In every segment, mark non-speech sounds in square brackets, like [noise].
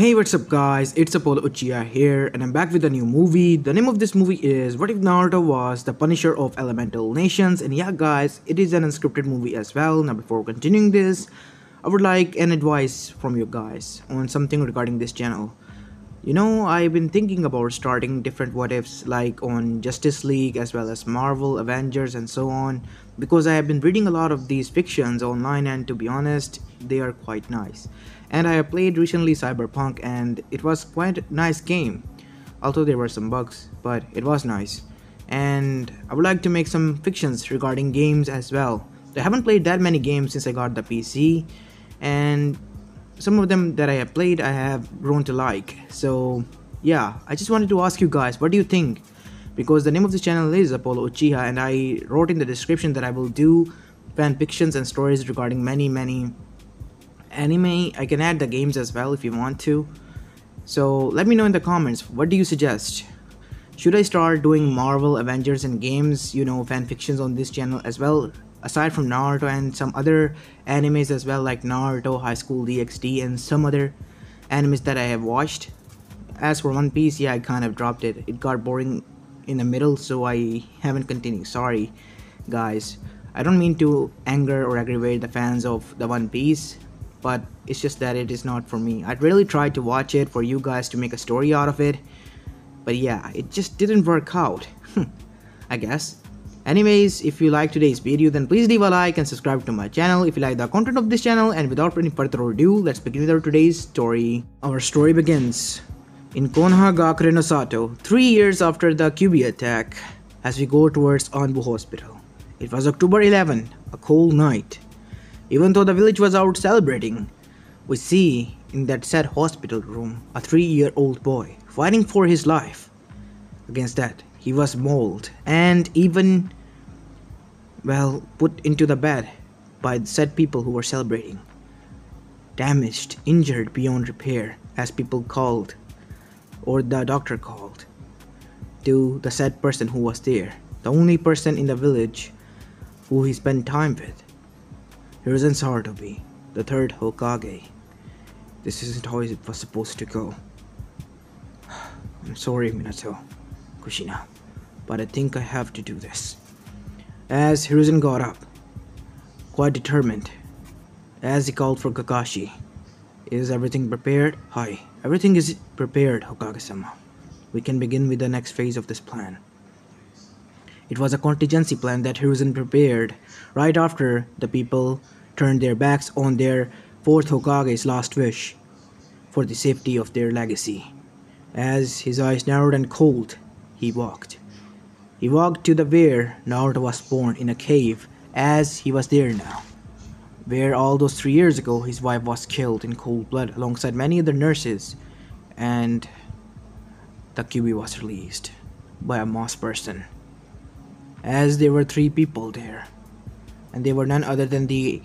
Hey what's up guys, it's Apollo Uchiha here and I'm back with a new movie. The name of this movie is What If Naruto Was the Punisher of Elemental Nations and yeah guys, it is an unscripted movie as well. Now before continuing this, I would like an advice from you guys on something regarding this channel. You know, I've been thinking about starting different what ifs like on Justice League as well as Marvel, Avengers and so on because I have been reading a lot of these fictions online and to be honest, they are quite nice. And I have played recently Cyberpunk and it was quite a nice game. Although there were some bugs, but it was nice. And I would like to make some fictions regarding games as well. I haven't played that many games since I got the PC and some of them that I have played I have grown to like. So yeah, I just wanted to ask you guys, what do you think? Because the name of this channel is Apollo Uchiha and I wrote in the description that I will do fan fictions and stories regarding many many anime. I can add the games as well if you want to. So let me know in the comments, what do you suggest? Should I start doing Marvel, Avengers and games, you know, fan fictions on this channel as well? aside from Naruto and some other animes as well like Naruto, High School DxD and some other animes that I have watched. As for One Piece, yeah, I kind of dropped it. It got boring in the middle so I haven't continued. Sorry guys. I don't mean to anger or aggravate the fans of the One Piece, but it's just that it is not for me. I'd really tried to watch it for you guys to make a story out of it, but yeah, it just didn't work out. [laughs] I guess. Anyways, if you like today's video then please leave a like and subscribe to my channel if you like the content of this channel and without any further ado, let's begin with our today's story. Our story begins in Konoha Gakure no Sato, three years after the Kyuubi attack, as we go towards Anbu Hospital. It was October 11, a cold night. Even though the village was out celebrating, we see in that sad hospital room a three-year-old boy fighting for his life. Against that, he was mauled and even, well, put into the bed by the said people who were celebrating. Damaged, injured beyond repair, as people called, or the doctor called, to the said person who was there, the only person in the village who he spent time with. Hiruzen Sarutobi, the third Hokage. This isn't how it was supposed to go. [sighs] I'm sorry, Minato. Kushina, but I think I have to do this. As Hiruzen got up, quite determined, as he called for Kakashi. Is everything prepared? Hi, everything is prepared, Hokage-sama. We can begin with the next phase of this plan. It was a contingency plan that Hiruzen prepared right after the people turned their backs on their fourth Hokage's last wish for the safety of their legacy. As his eyes narrowed and cold, he walked. He walked to the where Naruto was born in a cave, as he was there now. Where all those three years ago his wife was killed in cold blood alongside many other nurses, and the Kyuubi was released by a moss person. As there were three people there, and they were none other than the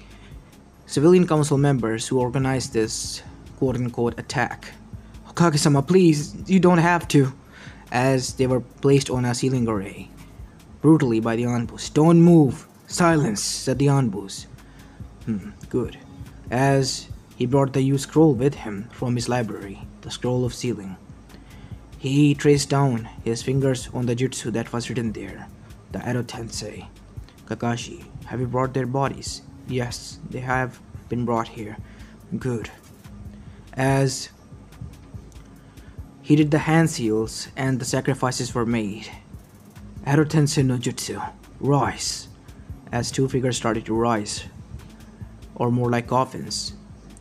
civilian council members who organized this quote unquote attack. Hokage sama, please, you don't have to as they were placed on a sealing array. Brutally by the Anbus. Don't move! Silence, said the Anbus. Hmm, good. As he brought the U scroll with him from his library, the scroll of sealing. He traced down his fingers on the jutsu that was written there, the Edo Tensei. Kakashi, have you brought their bodies? Yes, they have been brought here. Good. As he did the hand seals and the sacrifices were made. Edo Tensei no Jutsu, rise, as two figures started to rise, or more like coffins,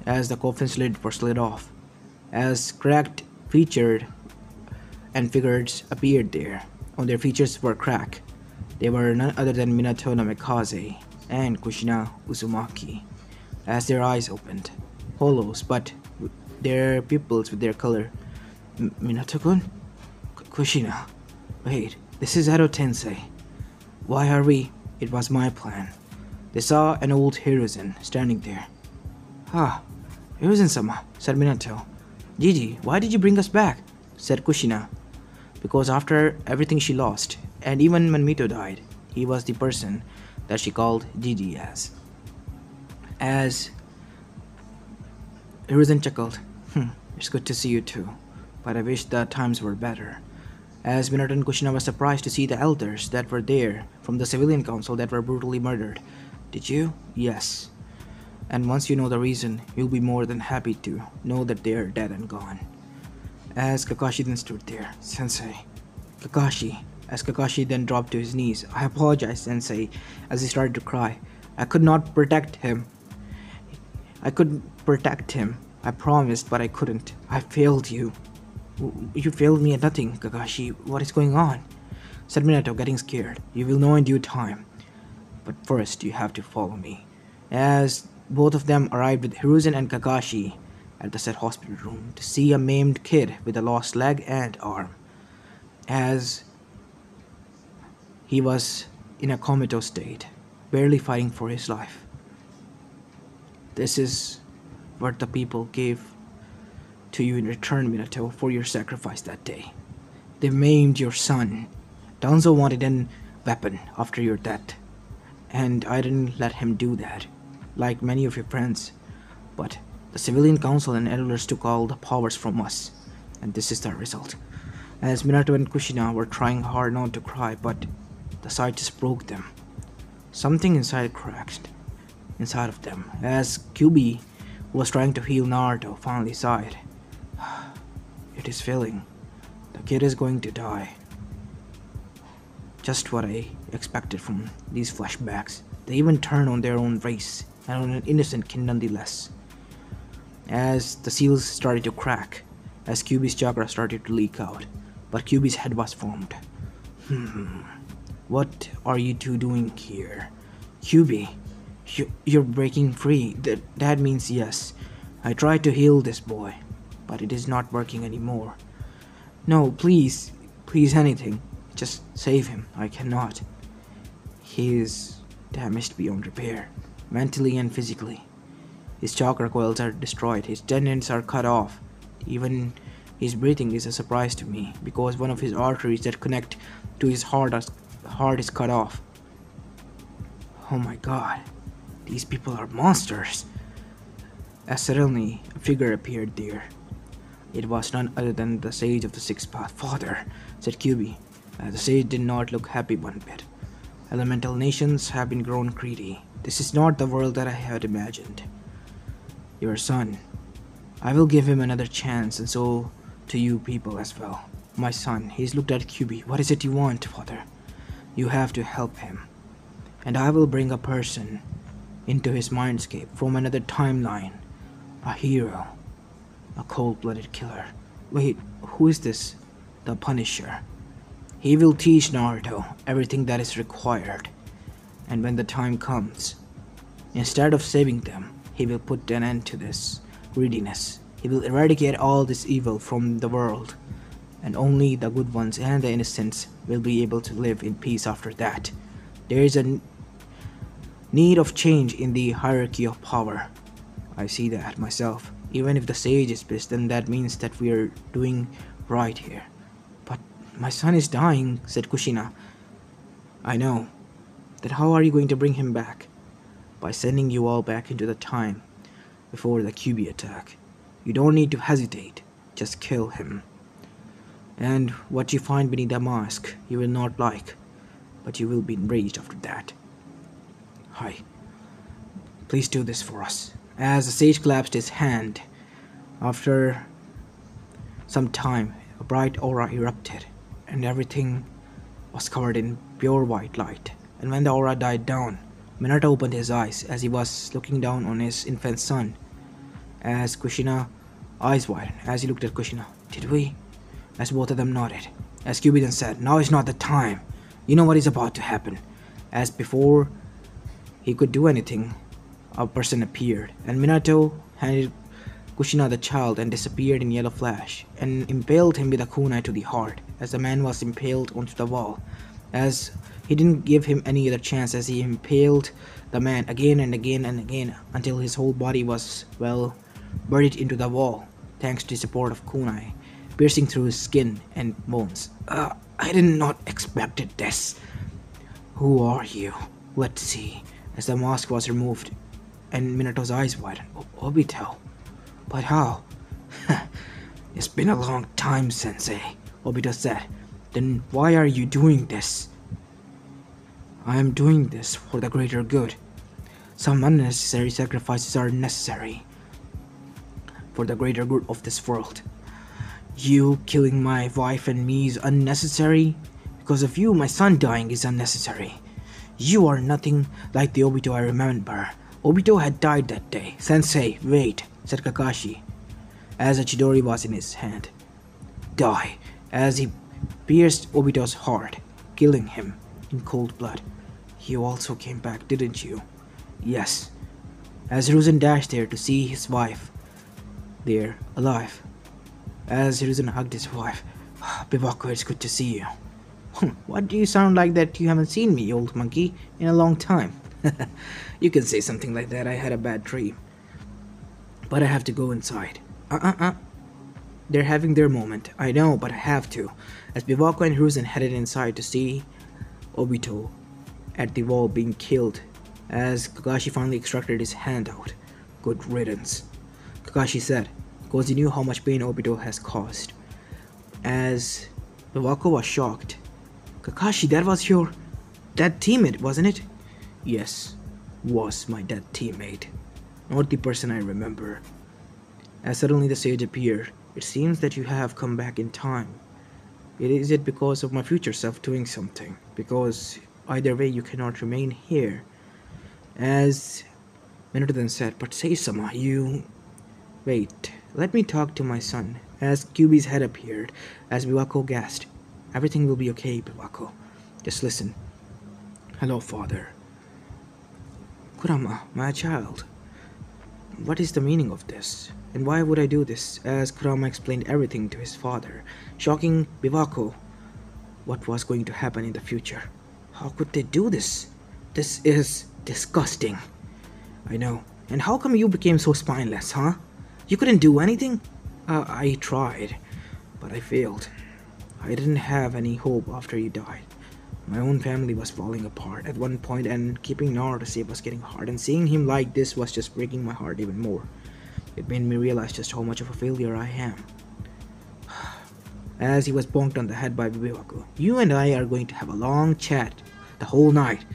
as the coffin's lid was slid off, as cracked featured and figures appeared there. On their features were cracked. They were none other than Minato Namikaze and Kushina Uzumaki, as their eyes opened, hollows, but their pupils with their color Minato-kun? Kushina. Wait, this is Edo Tensei. Why are we? It was my plan. They saw an old Hiruzen standing there. Ah, Hiruzen-sama, said Minato. Jiji, why did you bring us back? said Kushina. Because after everything she lost, and even when Mito died, he was the person that she called Jiji as. As Hiruzen chuckled. Hmm, It's good to see you too, but I wish the times were better. As Minato and Kushina were surprised to see the elders that were there from the civilian council that were brutally murdered. Did you? Yes. And once you know the reason, you'll be more than happy to know that they are dead and gone. As Kakashi then stood there, Sensei. Kakashi. As Kakashi then dropped to his knees, I apologize, Sensei, as he started to cry. I could not protect him. I could protect him. I promised, but I couldn't. I failed you. You failed me at nothing, Kakashi. What is going on? Said Minato, getting scared. You will know in due time. But first, you have to follow me. As both of them arrived with Hiruzen and Kakashi at the said hospital room to see a maimed kid with a lost leg and arm. As he was in a comatose state, barely fighting for his life. This is what the people gave to you in return, Minato, for your sacrifice that day. They maimed your son. Danzo wanted an weapon after your death, and I didn't let him do that, like many of your friends. But the civilian council and elders took all the powers from us, and this is the result. As Minato and Kushina were trying hard not to cry, but the just broke them. Something inside cracked inside of them as who was trying to heal Naruto, finally sighed. It is failing. The kid is going to die. Just what I expected from these flashbacks. They even turn on their own race and on an innocent kid nonetheless. As the seals started to crack, as Kyubi's chakra started to leak out, but Kyubi's head was formed. Hmm. What are you two doing here? Kyubi, you, you're breaking free. That, that means yes. I tried to heal this boy, but it is not working anymore. No, please, please, anything. Just save him. I cannot. He is damaged beyond repair, mentally and physically. His chakra coils are destroyed, his tendons are cut off. Even his breathing is a surprise to me because one of his arteries that connect to his heart is, heart is cut off. Oh my god, these people are monsters. As suddenly, a figure appeared there. It was none other than the sage of the sixth path. Father, said Kyubi. Uh, the sage did not look happy one bit. Elemental nations have been grown greedy. This is not the world that I had imagined. Your son. I will give him another chance, and so to you people as well. My son, he's looked at Kyubi. What is it you want, father? You have to help him. And I will bring a person into his mindscape from another timeline. A hero. A cold blooded killer. Wait, who is this? The Punisher. He will teach Naruto everything that is required. And when the time comes, instead of saving them, he will put an end to this greediness. He will eradicate all this evil from the world. And only the good ones and the innocents will be able to live in peace after that. There is a need of change in the hierarchy of power. I see that myself. Even if the sage is pissed, then that means that we are doing right here. But my son is dying, said Kushina. I know. Then how are you going to bring him back? By sending you all back into the time before the Kyuubi attack. You don't need to hesitate, just kill him. And what you find beneath the mask, you will not like, but you will be enraged after that. Hi. Please do this for us. As the sage clasped his hand, after some time, a bright aura erupted, and everything was covered in pure white light. And when the aura died down, Minato opened his eyes as he was looking down on his infant son. As Kushina eyes widened as he looked at Kushina. Did we? As both of them nodded. As then said, Now is not the time. You know what is about to happen. As before he could do anything, a person appeared, and Minato handed Kushina the child and disappeared in yellow flash, and impaled him with a kunai to the heart, as the man was impaled onto the wall. As he didn't give him any other chance, as he impaled the man again and again and again until his whole body was, well, buried into the wall, thanks to the support of kunai, piercing through his skin and bones. Uh, I did not expected this. Who are you? Let's see. As the mask was removed, and Minato's eyes widened. O- Obito. But how? [laughs] It's been a long time, Sensei, Obito said. Then why are you doing this? I am doing this for the greater good. Some unnecessary sacrifices are necessary for the greater good of this world. You killing my wife and me is unnecessary. Because of you, my son dying is unnecessary. You are nothing like the Obito I remember. Obito had died that day. Sensei, wait, said Kakashi, as a Chidori was in his hand. Die, as he pierced Obito's heart, killing him in cold blood. You also came back, didn't you? Yes. As Hiruzen dashed there to see his wife, there, alive. As Hiruzen hugged his wife, Bivako, it's good to see you. What do you sound like that you haven't seen me, old monkey, in a long time? [laughs] you can say something like that. I had a bad dream. But I have to go inside. Uh uh uh. They're having their moment. I know, but I have to. As Bivako and Hiruzen headed inside to see Obito at the wall being killed, as Kakashi finally extracted his hand out. Good riddance. Kakashi said, because he knew how much pain Obito has caused. As Bivako was shocked. Kakashi, that was your dead teammate, wasn't it? Yes, was my dead teammate. Not the person I remember. As suddenly the sage appeared, it seems that you have come back in time. It is it because of my future self doing something? Because either way you cannot remain here. As Minato then said, but Say-sama, you... Wait, let me talk to my son. As Kyuubi's head appeared, as Bivako gasped, Everything will be okay, Bivako. Just listen. Hello, father. Kurama, my child. What is the meaning of this? And why would I do this? As Kurama explained everything to his father, shocking Bivako what was going to happen in the future. How could they do this? This is disgusting. I know. And how come you became so spineless, huh? You couldn't do anything? Uh, I tried, but I failed. I didn't have any hope after you died. My own family was falling apart at one point, and keeping Naruto safe was getting hard, and seeing him like this was just breaking my heart even more. It made me realize just how much of a failure I am. [sighs] As he was bonked on the head by Bivako, you and I are going to have a long chat the whole night.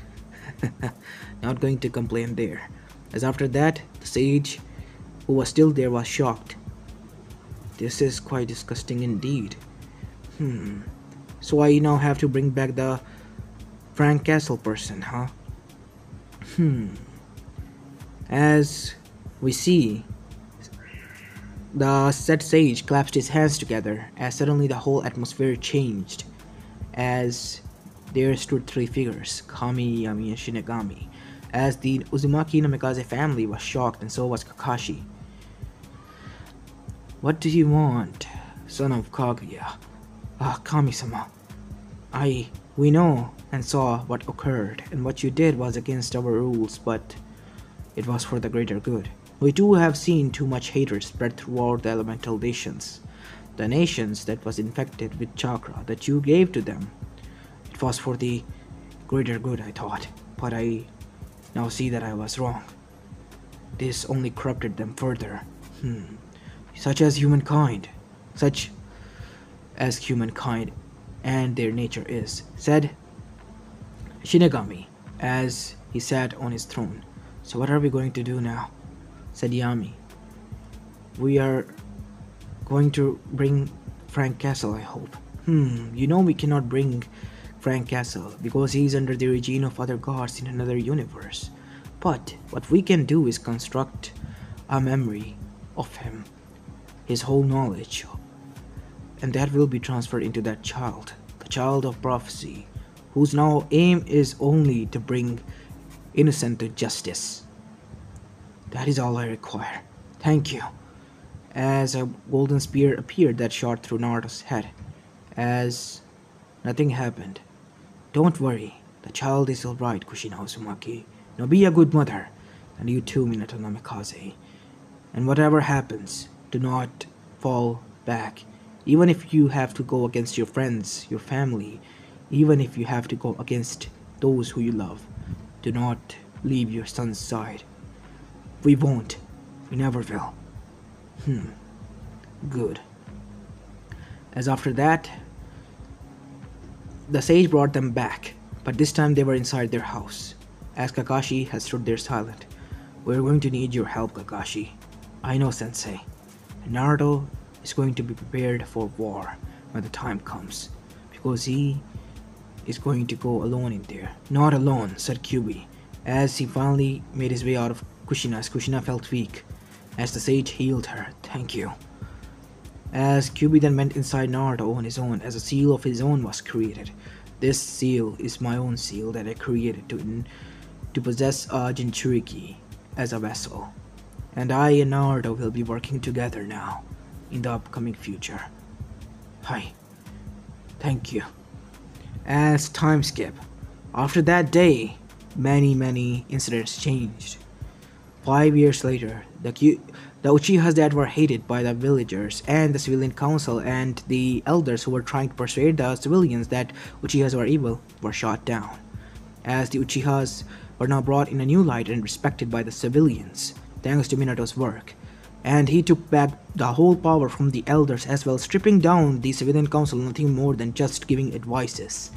[laughs] Not going to complain there. As after that, the sage who was still there was shocked. This is quite disgusting indeed. Hmm. So I now have to bring back the Frank Castle person, huh? Hmm. As we see, the said sage clasped his hands together as suddenly the whole atmosphere changed. As there stood three figures, Kami, Yami, and Shinigami. As the Uzumaki Namikaze family was shocked and so was Kakashi. What do you want, son of Kaguya? Ah, Kami-sama. I... We know and saw what occurred, and what you did was against our rules, but it was for the greater good. We too have seen too much hatred spread throughout the elemental nations. The nations that was infected with chakra that you gave to them. It was for the greater good, I thought, but I now see that I was wrong. This only corrupted them further. Hmm. Such as humankind. Such as humankind and their nature is, said Shinigami as he sat on his throne. So what are we going to do now? said Yami. We are going to bring Frank Castle, I hope. Hmm, you know we cannot bring Frank Castle because he is under the regime of other gods in another universe. But what we can do is construct a memory of him, his whole knowledge and that will be transferred into that child, the child of prophecy, whose now aim is only to bring innocent to justice. That is all I require. Thank you. As a golden spear appeared that shot through Naruto's head, as nothing happened. Don't worry, the child is alright, Kushina Uzumaki. Now be a good mother, and you too, Minato Namikaze. And whatever happens, do not fall back even if you have to go against your friends, your family, even if you have to go against those who you love, do not leave your son's side. We won't. We never will. Hmm. Good. As after that, the sage brought them back, but this time they were inside their house. As Kakashi has stood there silent, we're going to need your help, Kakashi. I know, Sensei. Naruto is going to be prepared for war when the time comes, because he is going to go alone in there. Not alone, said Kyuubi, as he finally made his way out of Kushina Kushina felt weak. As the sage healed her, thank you. As Kyuubi then went inside Naruto on his own, as a seal of his own was created. This seal is my own seal that I created to, to possess a Jinchuriki as a vessel. And I and Naruto will be working together now, in the upcoming future. Hi. Thank you. As time skip, after that day, many many incidents changed. Five years later, the, Q- the Uchihas that were hated by the villagers and the civilian council and the elders who were trying to persuade the civilians that Uchihas were evil were shot down. As the Uchihas were now brought in a new light and respected by the civilians, thanks to Minato's work. And he took back the whole power from the elders as well, stripping down the civilian council nothing more than just giving advices.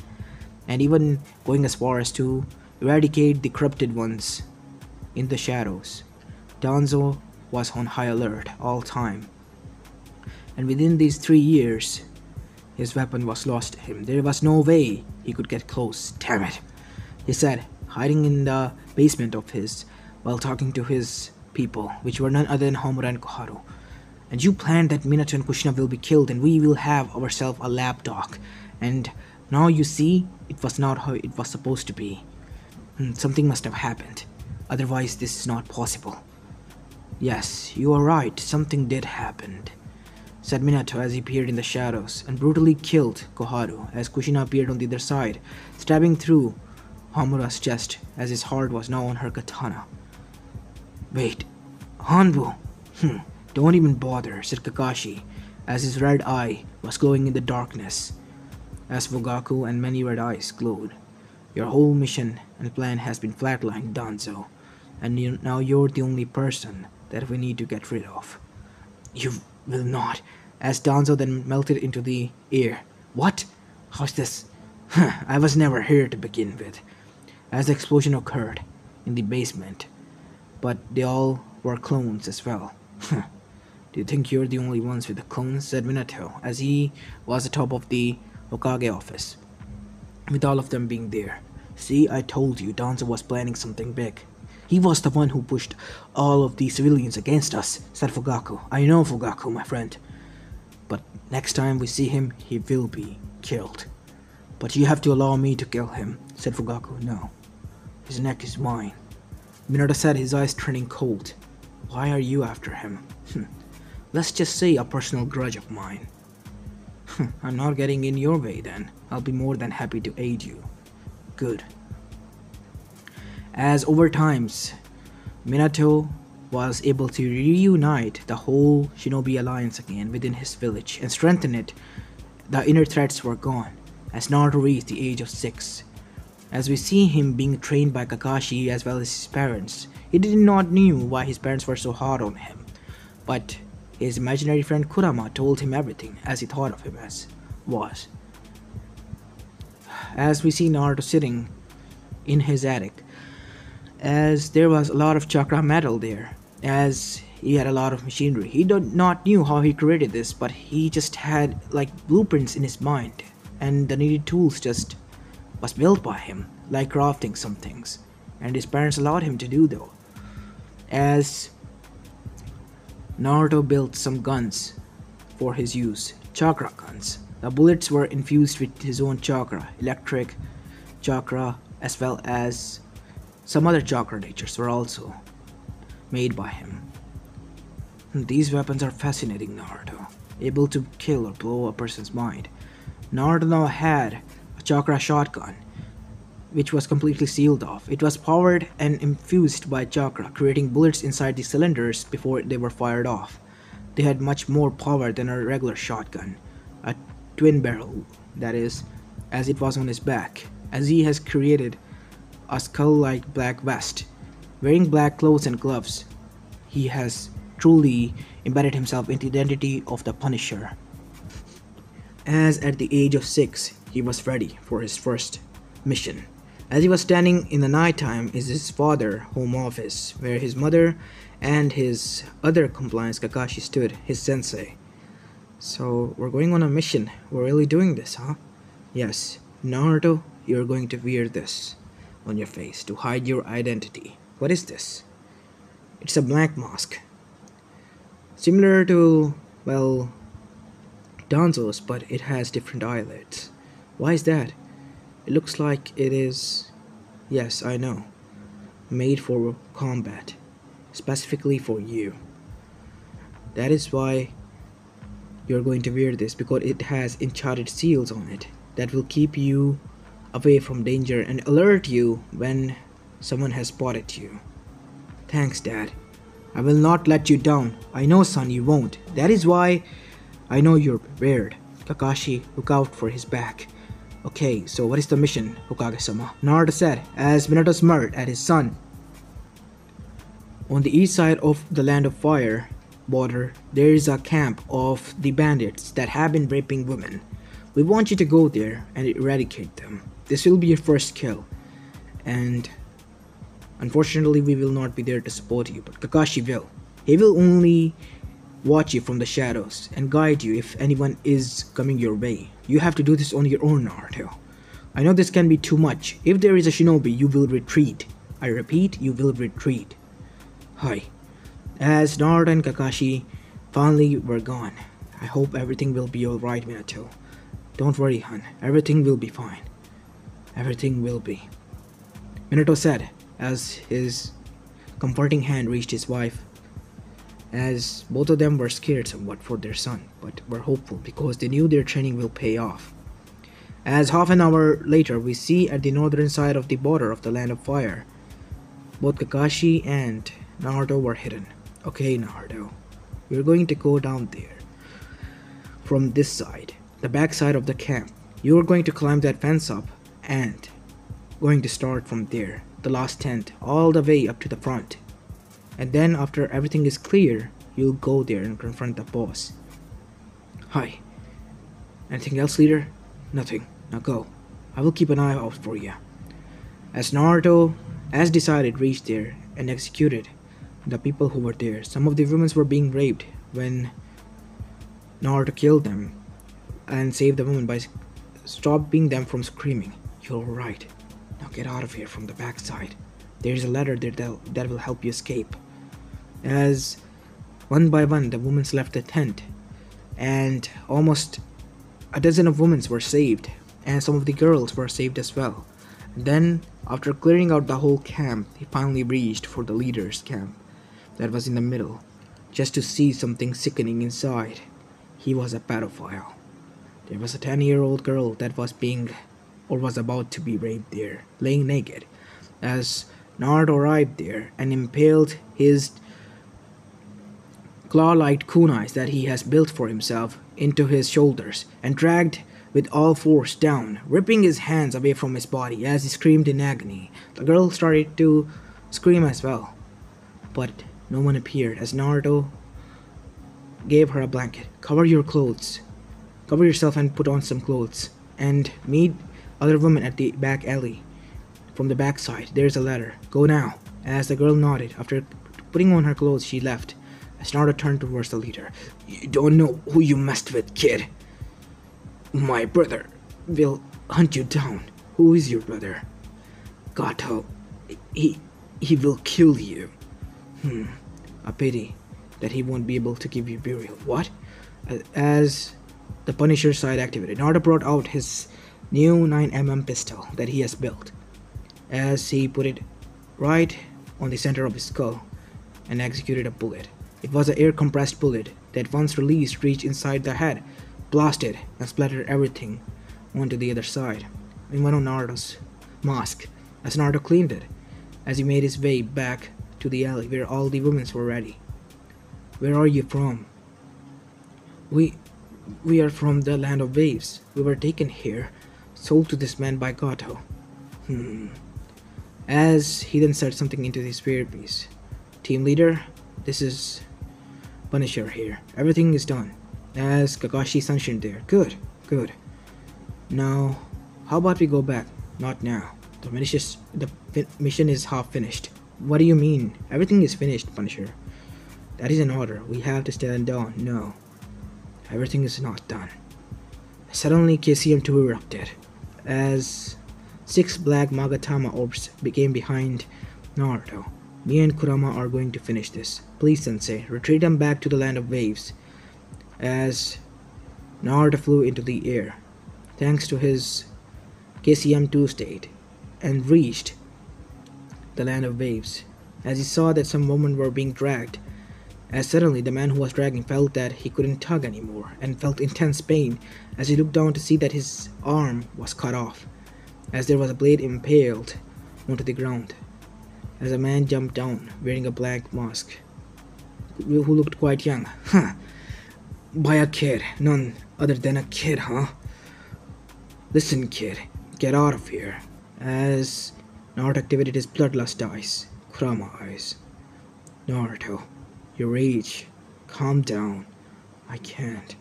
And even going as far as to eradicate the corrupted ones in the shadows. Danzo was on high alert all time. And within these three years, his weapon was lost to him. There was no way he could get close. Damn it. He said, hiding in the basement of his while talking to his people, which were none other than Homura and Koharu. And you planned that Minato and Kushina will be killed and we will have ourselves a lapdog. And now you see, it was not how it was supposed to be. Hmm, something must have happened. Otherwise, this is not possible. Yes, you are right, something did happen, said Minato as he peered in the shadows and brutally killed Koharu as Kushina appeared on the other side, stabbing through Homura's chest as his heart was now on her katana. Wait, Hanbu? Hm, don't even bother, said Kakashi, as his red eye was glowing in the darkness, as Fugaku and many red eyes glowed. Your whole mission and plan has been flatlined, Danzo, and you, now you're the only person that we need to get rid of. You will not, as Danzo then melted into the air. What? How's this? I was never here to begin with. As the explosion occurred in the basement, but they all were clones as well. [laughs] Do you think you're the only ones with the clones? said Minato, as he was atop of the Hokage office, with all of them being there. See, I told you Danzo was planning something big. He was the one who pushed all of the civilians against us, said Fugaku. I know Fugaku, my friend. But next time we see him, he will be killed. But you have to allow me to kill him, said Fugaku. No. His neck is mine. Minato said, his eyes turning cold. Why are you after him? Hmm. Let's just say a personal grudge of mine. Hmm, I'm not getting in your way then. I'll be more than happy to aid you. Good. As over times, Minato was able to reunite the whole Shinobi alliance again within his village and strengthen it, the inner threats were gone as Naruto reached the age of 6 as we see him being trained by Kakashi as well as his parents. He did not knew why his parents were so hard on him, but his imaginary friend Kurama told him everything as he thought of him as was. As we see Naruto sitting in his attic, as there was a lot of chakra metal there, as he had a lot of machinery. He did not knew how he created this, but he just had like blueprints in his mind, and the needed tools just was built by him, like crafting some things, and his parents allowed him to do though. As Naruto built some guns for his use, chakra guns. The bullets were infused with his own chakra, electric chakra, as well as some other chakra natures were also made by him. These weapons are fascinating, Naruto, able to kill or blow a person's mind. Naruto now had Chakra shotgun, which was completely sealed off. It was powered and infused by chakra, creating bullets inside the cylinders before they were fired off. They had much more power than a regular shotgun, a twin barrel, that is, as it was on his back, as he has created a skull like black vest. Wearing black clothes and gloves, he has truly embedded himself in the identity of the Punisher. as at the age of six, he was ready for his first mission. As he was standing in the nighttime is his father home office, where his mother and his other compliance Kakashi stood, his sensei. So we're going on a mission. We're really doing this, huh? Yes, Naruto, you're going to wear this on your face to hide your identity. What is this? It's a black mask. Similar to, well, Danzo's, but it has different eyelids. Why is that? It looks like it is. Yes, I know. Made for combat. Specifically for you. That is why you're going to wear this because it has enchanted seals on it that will keep you away from danger and alert you when someone has spotted you. Thanks, Dad. I will not let you down. I know, son, you won't. That is why I know you're prepared. Kakashi, look out for his back. Okay, so what is the mission, Hokage-sama? Naruto said, as Minato smirked at his son. On the east side of the Land of Fire border, there is a camp of the bandits that have been raping women. We want you to go there and eradicate them. This will be your first kill. And unfortunately, we will not be there to support you, but Kakashi will. He will only watch you from the shadows and guide you if anyone is coming your way. You have to do this on your own, Naruto. I know this can be too much. If there is a shinobi, you will retreat. I repeat, you will retreat. Hi. As Naruto and Kakashi finally were gone, I hope everything will be alright, Minato. Don't worry, hun. Everything will be fine. Everything will be. Minato said as his comforting hand reached his wife, as both of them were scared somewhat for their son, but were hopeful because they knew their training will pay off. As half an hour later, we see at the northern side of the border of the Land of Fire, both Kakashi and Naruto were hidden. Okay, Naruto, we're going to go down there from this side the back side of the camp. You are going to climb that fence up and going to start from there, the last tent, all the way up to the front. And then after everything is clear, you'll go there and confront the boss. Hi. Anything else, leader? Nothing. Now go. I will keep an eye out for you. As Naruto, as decided, reached there and executed the people who were there. Some of the women were being raped when Naruto killed them and saved the woman by stopping them from screaming. You're right. Now get out of here from the backside. There's a ladder there that will help you escape. As one by one the women left the tent, and almost a dozen of women were saved, and some of the girls were saved as well. then, after clearing out the whole camp, he finally reached for the leader's camp that was in the middle, just to see something sickening inside. He was a pedophile. There was a 10 year old girl that was being or was about to be raped there, laying naked, as Naruto arrived there and impaled his claw-like kunais that he has built for himself into his shoulders and dragged with all force down, ripping his hands away from his body as he screamed in agony. The girl started to scream as well, but no one appeared as Naruto gave her a blanket. Cover your clothes, Cover yourself and put on some clothes. And meet other women at the back alley. From the backside, there's a ladder. Go now. As the girl nodded, after putting on her clothes, she left. As Naruto turned towards the leader. You don't know who you messed with, kid. My brother will hunt you down. Who is your brother? Gato. He he will kill you. Hmm. A pity that he won't be able to give you burial. What? As the Punisher side activated. Naruto brought out his new 9mm pistol that he has built, as he put it right on the center of his skull and executed a bullet. It was an air compressed bullet that, once released, reached inside the head, blasted, and splattered everything onto the other side. In one of Naruto's mask, as Naruto cleaned it, as he made his way back to the alley where all the women were ready. Where are you from? We we are from the land of waves. We were taken here, sold to this man by Gato. Hmm. As he then said something into his spirit piece. Team leader, this is Punisher here. Everything is done. As Kakashi Sunshine there. Good, Good. Now, how about we go back? Not now. The mission is, the mission is half finished. What do you mean? Everything is finished, Punisher. That is an order. We have to stand down. No. Everything is not done. Suddenly, KCM2 erupted as six black Magatama orbs became behind Naruto. Me and Kurama are going to finish this. Please, Sensei, retreat them back to the land of waves. As Naruto flew into the air, thanks to his KCM2 state, and reached the land of waves. As he saw that some women were being dragged, as suddenly the man who was dragging felt that he couldn't tug anymore and felt intense pain as he looked down to see that his arm was cut off, as there was a blade impaled onto the ground. As a man jumped down wearing a black mask, who looked quite young. Huh. By a kid, none other than a kid, huh? Listen, kid, get out of here. As Naruto activated his bloodlust eyes, Kurama eyes. Naruto, your rage. Calm down. I can't.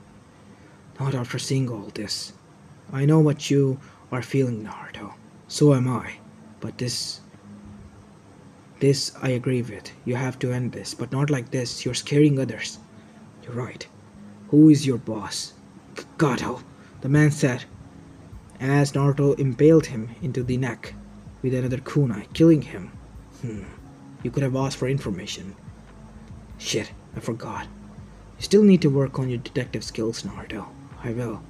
Not after seeing all this. I know what you are feeling, Naruto. So am I. But this. This I agree with. You have to end this, but not like this. You're scaring others. You're right. Who is your boss? Gato, the man said, as Naruto impaled him into the neck with another kunai, killing him. Hmm. You could have asked for information. Shit, I forgot. You still need to work on your detective skills, Naruto. I will.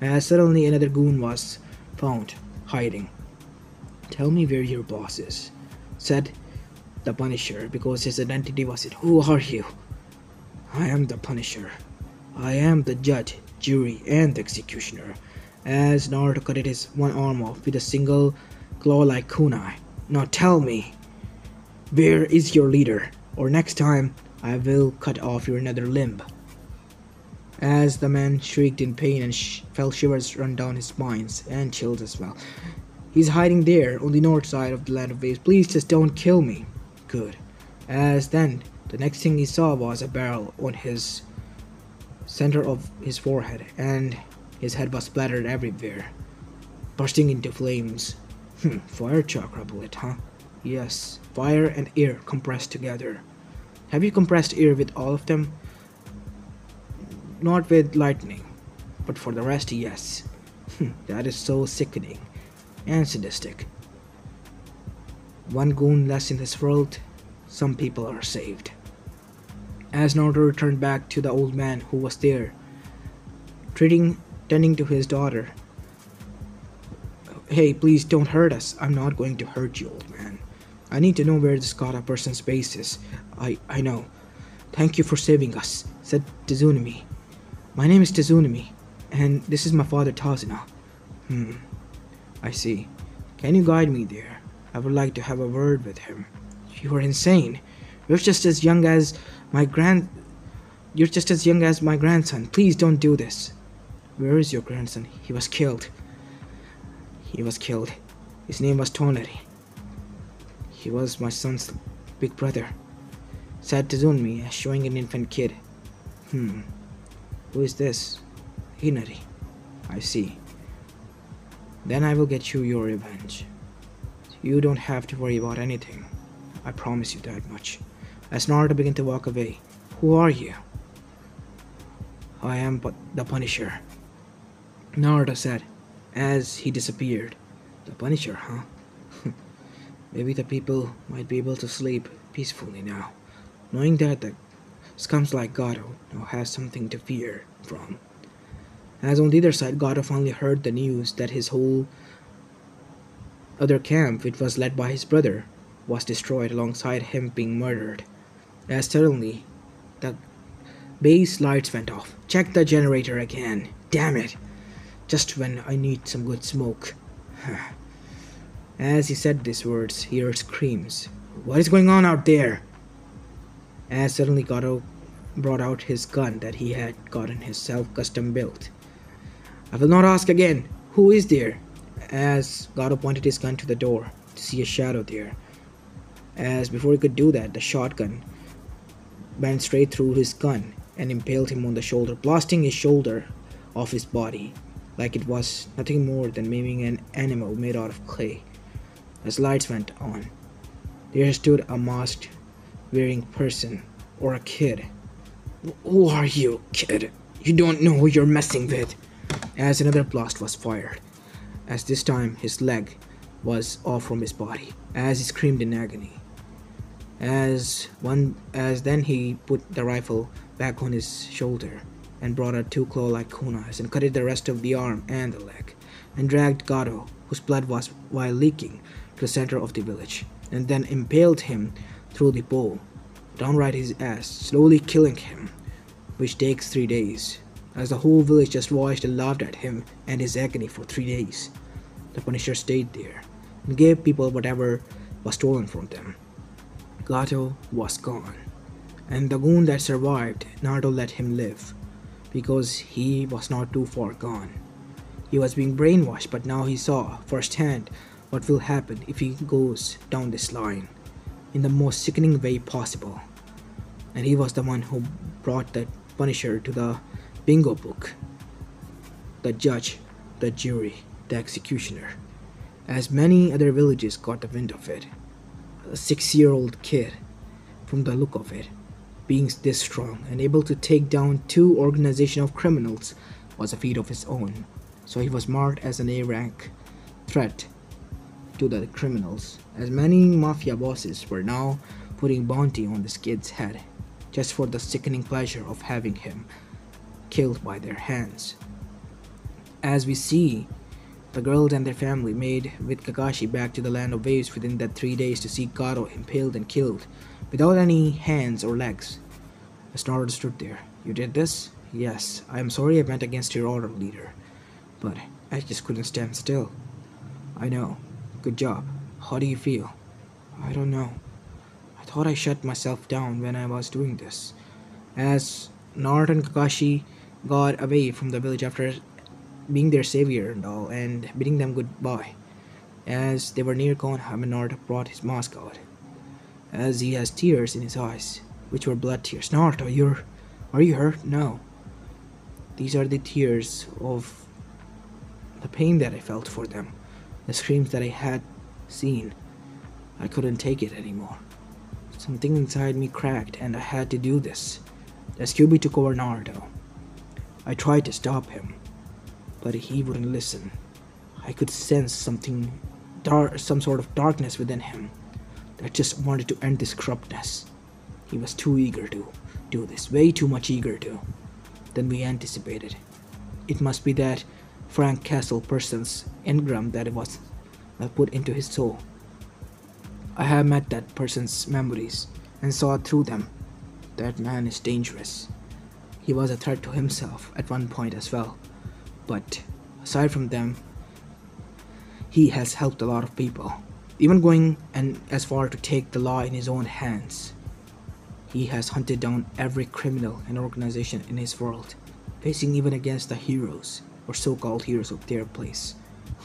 As suddenly another goon was found, hiding. Tell me where your boss is, said the Punisher, because his identity was it. Who are you? I am the Punisher. I am the judge, jury, and the executioner. As Naruto cut his one arm off with a single claw-like kunai. Now tell me, where is your leader? Or next time, I will cut off your another limb. As the man shrieked in pain and sh- felt shivers run down his spines and chills as well. He's hiding there on the north side of the land of waves. Please just don't kill me. Good. As then, the next thing he saw was a barrel on his center of his forehead, and his head was splattered everywhere, bursting into flames. Hmm, fire chakra bullet, huh? Yes, fire and air compressed together. Have you compressed air with all of them? Not with lightning, but for the rest, yes. Hmm, that is so sickening and sadistic. One goon less in this world, some people are saved. As Naruto returned back to the old man who was there, treating, tending to his daughter. Hey, please don't hurt us. I'm not going to hurt you, old man. I need to know where this Kata person's base is. I, I know. Thank you for saving us, said Tizunami. My name is Tizunami, and this is my father Tazuna. Hmm, I see. Can you guide me there? I would like to have a word with him. You are insane. You're just as young as my grand. You're just as young as my grandson. Please don't do this. Where is your grandson? He was killed. He was killed. His name was Toneri. He was my son's big brother. Said Tazunmi, showing an infant kid. Hmm. Who is this? Hinari. I see. Then I will get you your revenge. You don't have to worry about anything. I promise you that much. As Naruto began to walk away, who are you? I am but the Punisher. Naruto said, as he disappeared. The Punisher, huh? [laughs] Maybe the people might be able to sleep peacefully now, knowing that the scums like Gato now has something to fear from. As on the other side, Gato finally heard the news that his whole other camp, which was led by his brother, was destroyed alongside him being murdered. As suddenly, the base lights went off. Check the generator again. Damn it. Just when I need some good smoke. [sighs] As he said these words, he heard screams. What is going on out there? As suddenly Gato brought out his gun that he had gotten himself custom built. I will not ask again. Who is there? As Gato pointed his gun to the door to see a shadow there. As before he could do that, the shotgun went straight through his gun and impaled him on the shoulder, blasting his shoulder off his body like it was nothing more than maiming an animal made out of clay. As lights went on, there stood a masked wearing person or a kid. Who are you, kid? You don't know who you're messing with. As another blast was fired, as this time his leg was off from his body, as he screamed in agony. As one as then he put the rifle back on his shoulder and brought out two claw-like kunais and cut the rest of the arm and the leg, and dragged Gato, whose blood was while leaking, to the center of the village, and then impaled him through the pole, downright his ass, slowly killing him, which takes three days, as the whole village just watched and laughed at him and his agony for three days. The Punisher stayed there and gave people whatever was stolen from them. Gato was gone, and the goon that survived, Naruto let him live, because he was not too far gone. He was being brainwashed, but now he saw firsthand what will happen if he goes down this line in the most sickening way possible. And he was the one who brought the Punisher to the bingo book. The judge, the jury, the executioner. As many other villages got the wind of it. A six year old kid, from the look of it, being this strong and able to take down two organization of criminals was a feat of his own. So he was marked as an A rank threat to the criminals, as many mafia bosses were now putting bounty on this kid's head, just for the sickening pleasure of having him killed by their hands. As we see, the girls and their family made with Kakashi back to the land of waves within that three days to see Gato impaled and killed, without any hands or legs. As Naruto stood there, you did this? Yes, I am sorry I went against your order, leader. But I just couldn't stand still. I know. Good job. How do you feel? I don't know. I thought I shut myself down when I was doing this. As Naruto and Kakashi got away from the village after being their savior and all, and bidding them goodbye. As they were near gone, Naruto brought his mask out, as he has tears in his eyes, which were blood tears. Naruto, you're... Are you hurt? No. These are the tears of the pain that I felt for them, the screams that I had seen. I couldn't take it anymore. Something inside me cracked, and I had to do this. As Kyuubi took over Naruto, I tried to stop him, but he wouldn't listen. I could sense something dark, some sort of darkness within him that just wanted to end this corruptness. He was too eager to do this, way too much eager to, than we anticipated. It must be that Frank Castle person's engram that it was put into his soul. I have met that person's memories and saw through them. That man is dangerous. He was a threat to himself at one point as well. But aside from them, he has helped a lot of people, even going and as far to take the law in his own hands. He has hunted down every criminal and organization in his world, facing even against the heroes or so-called heroes of their place.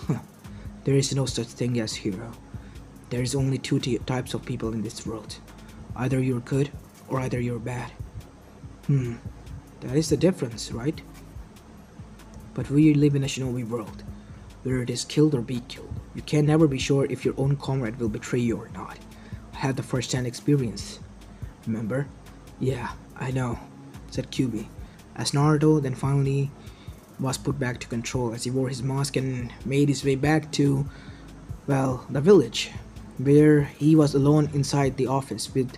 [laughs] there is no such thing as hero. There is only two types of people in this world. Either you're good or either you're bad. Hmm, that is the difference, right? But we live in a shinobi world, where it is killed or be killed. You can never be sure if your own comrade will betray you or not. I had the first-hand experience. Remember? Yeah, I know, said Kyuubi, as Naruto then finally was put back to control as he wore his mask and made his way back to, well, the village, where he was alone inside the office with,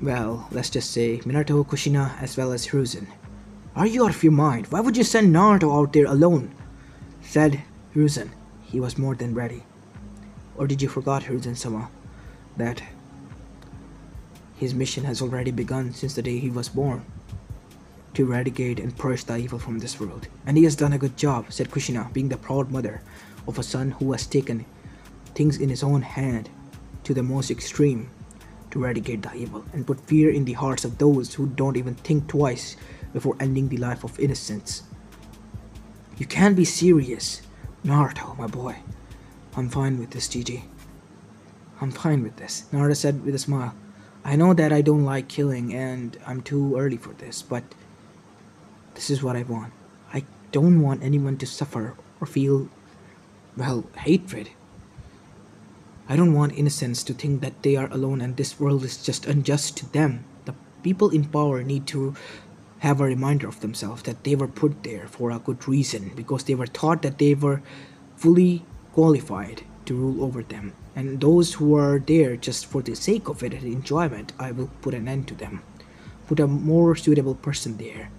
well, let's just say Minato, Kushina, as well as Hiruzen. Are you out of your mind? Why would you send Naruto out there alone? Said Hiruzen. He was more than ready. Or did you forget, Hiruzen-sama, that his mission has already begun since the day he was born? To eradicate and purge the evil from this world. And he has done a good job, said Kushina, being the proud mother of a son who has taken things in his own hand to the most extreme to eradicate the evil and put fear in the hearts of those who don't even think twice before ending the life of innocence. You can't be serious. Naruto, my boy. I'm fine with this, Jiji. I'm fine with this, Naruto said with a smile. I know that I don't like killing and I'm too early for this, but this is what I want. I don't want anyone to suffer or feel, well, hatred. I don't want innocents to think that they are alone and this world is just unjust to them. The people in power need to have a reminder of themselves that they were put there for a good reason because they were thought that they were fully qualified to rule over them. And those who are there just for the sake of it and enjoyment, I will put an end to them. Put a more suitable person there.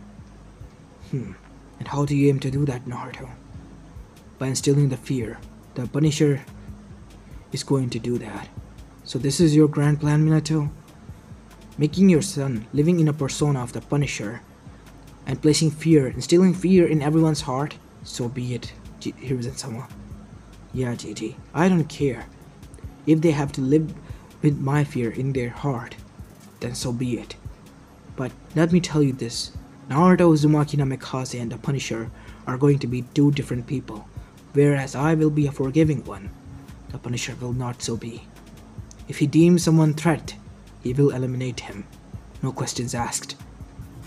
Hmm. And how do you aim to do that, Naruto? By instilling the fear. The Punisher is going to do that. So this is your grand plan, Minato? Making your son living in a persona of the Punisher and placing fear, instilling fear in everyone's heart, so be it, Hiruzen-sama. Yeah, JJ, I don't care. If they have to live with my fear in their heart, then so be it. But let me tell you this Naruto Uzumaki Namikaze and the Punisher are going to be two different people, whereas I will be a forgiving one. The Punisher will not so be. If he deems someone threat, he will eliminate him. No questions asked.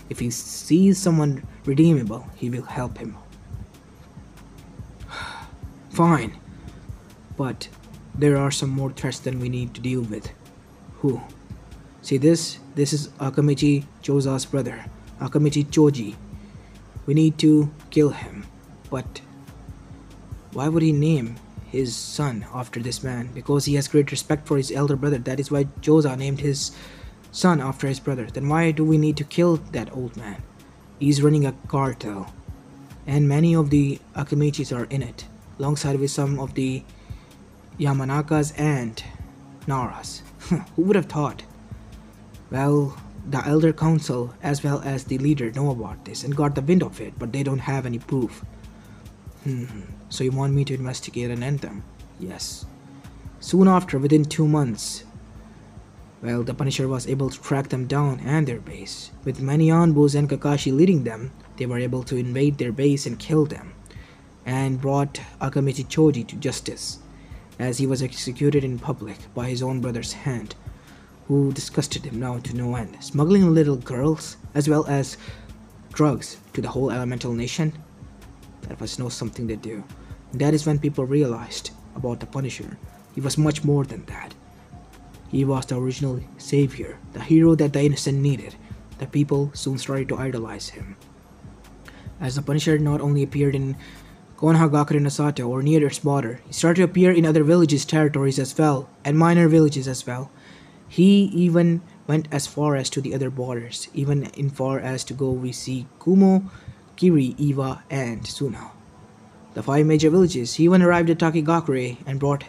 If he sees someone redeemable, he will help him. [sighs] Fine. But there are some more threats than we need to deal with. Who? See this? This is Akamichi Choza's brother, Akamichi Choji. We need to kill him. But why would he name his son after this man? Because he has great respect for his elder brother. That is why Choza named his son after his brother. Then why do we need to kill that old man? He's running a cartel. And many of the Akamichis are in it, alongside with some of the Yamanakas and Naras. [laughs] Who would have thought? Well, the Elder Council as well as the leader know about this and got the wind of it, but they don't have any proof. Hmm. So you want me to investigate and end them? Yes. Soon after, within two months, well, the Punisher was able to track them down and their base. With many Anbus and Kakashi leading them, they were able to invade their base and kill them, and brought Akamichi Choji to justice, as he was executed in public by his own brother's hand, who disgusted him now to no end, smuggling little girls as well as drugs to the whole elemental nation. That was no something to do. That is when people realized about the Punisher. He was much more than that. He was the original savior, the hero that the innocent needed. The people soon started to idolize him. As the Punisher not only appeared in Konohagakure no Sato or near its border, he started to appear in other villages' territories as well, and minor villages as well. He even went as far as to the other borders, even in far as to go we see Kumo, Kiri, Iwa, and Suna. The five major villages, he even arrived at Takigakure and brought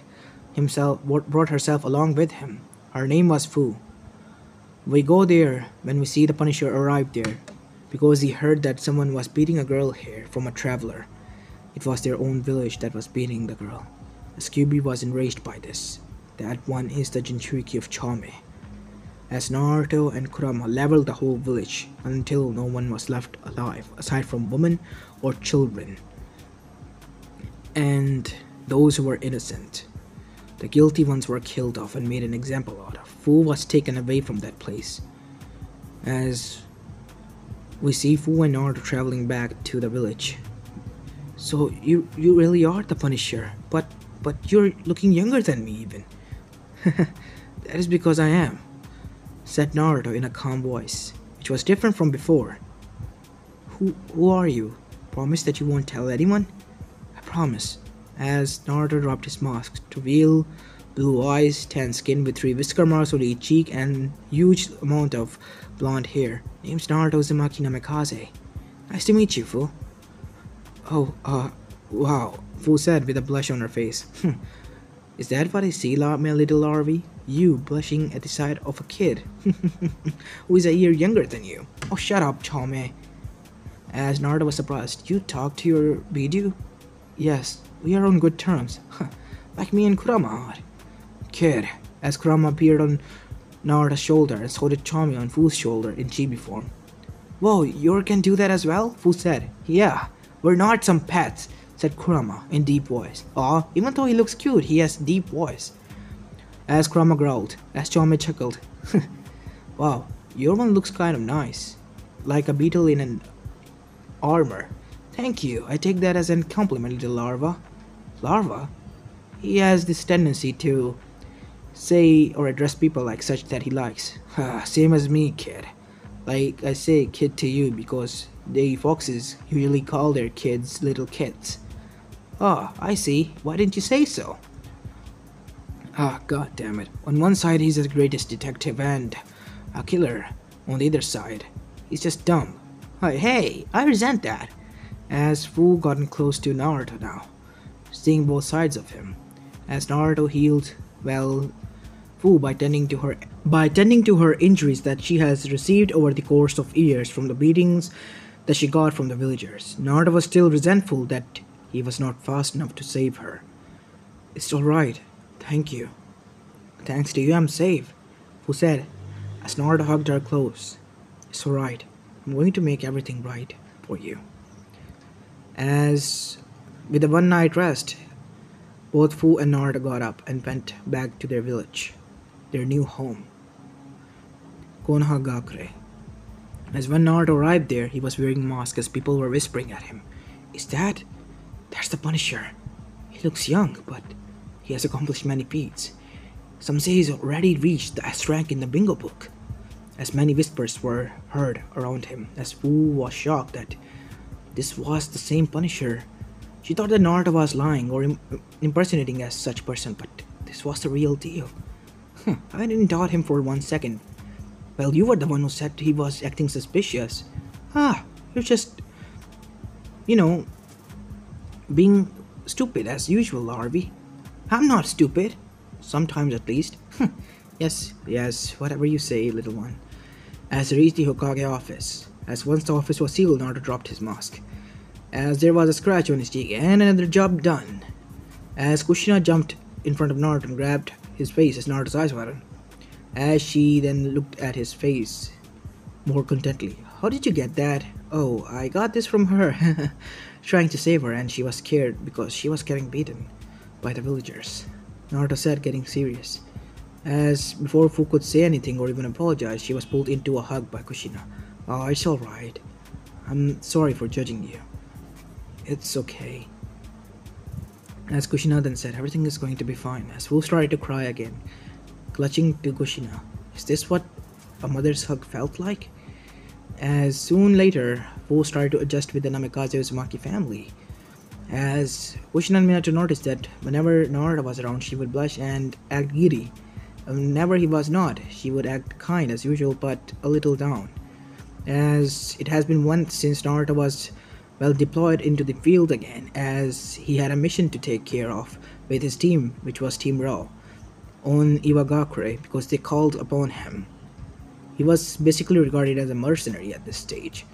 himself brought herself along with him. Her name was Fu. We go there when we see the Punisher arrive there, because he heard that someone was beating a girl here from a traveler. It was their own village that was beating the girl. Kyuubi was enraged by this. That one is the Jinchuriki of Chomei. As Naruto and Kurama leveled the whole village until no one was left alive aside from women or children. And those who were innocent. The guilty ones were killed off and made an example out of. Fu was taken away from that place. As we see Fu and Naruto traveling back to the village. So you you really are the Punisher, but but you're looking younger than me even. [laughs] that is because I am, said Naruto in a calm voice, which was different from before. Who who are you? Promise that you won't tell anyone? I promise. As Naruto dropped his mask to reveal blue eyes, tan skin with three whisker marks on each cheek, and huge amount of blonde hair. Name's Naruto Uzumaki Namikaze. Nice to meet you, Fu. Oh, uh, wow, Fu said with a blush on her face. [laughs] Is that what I see, my little larvae? You blushing at the sight of a kid [laughs] who is a year younger than you. Oh, shut up, Chomei. As Naruto was surprised, you talk to your Biju? Yes, we are on good terms. like me and Kurama are. Kid, as Kurama appeared on Naruto's shoulder and so did Chomei on Fu's shoulder in chibi form. Whoa, you can do that as well? Fu said. Yeah, we're not some pets, said Kurama in deep voice. Aw, even though he looks cute, he has deep voice. As Kurama growled, as Chomei chuckled. [laughs] wow, your one looks kind of nice. Like a beetle in an armor. Thank you. I take that as a compliment, little larva. Larva? He has this tendency to say or address people like such that he likes. [sighs] Ah, same as me, kid. Like I say kid to you because they foxes usually call their kids little kids. Oh, I see. Why didn't you say so? Ah, god damn it. On one side, he's the greatest detective and a killer. On the other side, he's just dumb. Hey, hey, I resent that. As Fu gotten close to Naruto now, seeing both sides of him. As Naruto healed, well, Fu by tending to her by tending to her injuries that she has received over the course of years from the beatings that she got from the villagers. Naruto was still resentful that he was not fast enough to save her. It's alright, thank you. Thanks to you, I'm safe, Fu said as Naruto hugged her close. It's alright, I'm going to make everything right for you. As with a one night rest, both Fu and Naruto got up and went back to their village, their new home, Konohagakure. As when Naruto arrived there, he was wearing a mask as people were whispering at him. Is that? That's the Punisher. He looks young, but he has accomplished many feats. Some say he's already reached the S rank in the bingo book. As many whispers were heard around him, as Fu was shocked that this was the same Punisher. She thought that Naruto was lying or Im- impersonating as such person, but this was the real deal. I didn't doubt him for one second. Well, you were the one who said he was acting suspicious. Ah, you're just, you know, being stupid as usual, Larvy. I'm not stupid. Sometimes at least. Hmm. yes, yes, whatever you say, little one. As he reached the Hokage office, as once the office was sealed, Naruto dropped his mask. As there was a scratch on his cheek and another job done. As Kushina jumped in front of Naruto and grabbed his face as Naruto's eyes widened. As she then looked at his face more contently. How did you get that? Oh, I got this from her. [laughs] Trying to save her, and she was scared because she was getting beaten by the villagers. Naruto said, getting serious. As before Fu could say anything or even apologize, she was pulled into a hug by Kushina. Oh, it's alright. I'm sorry for judging you. It's okay. As Kushina then said, everything is going to be fine. As Fu started to cry again, clutching to Kushina. Is this what a mother's hug felt like? As soon later, Fu started to adjust with the Namikaze Uzumaki family. As Kushina and Minato noticed that whenever Naruto was around, she would blush and act giddy. Um, whenever he was not, she would act kind as usual but a little down. As it has been once since Naruto was well deployed into the field again, as he had a mission to take care of with his team, which was Team Raw, on Iwagakure because they called upon him. He was basically regarded as a mercenary at this stage,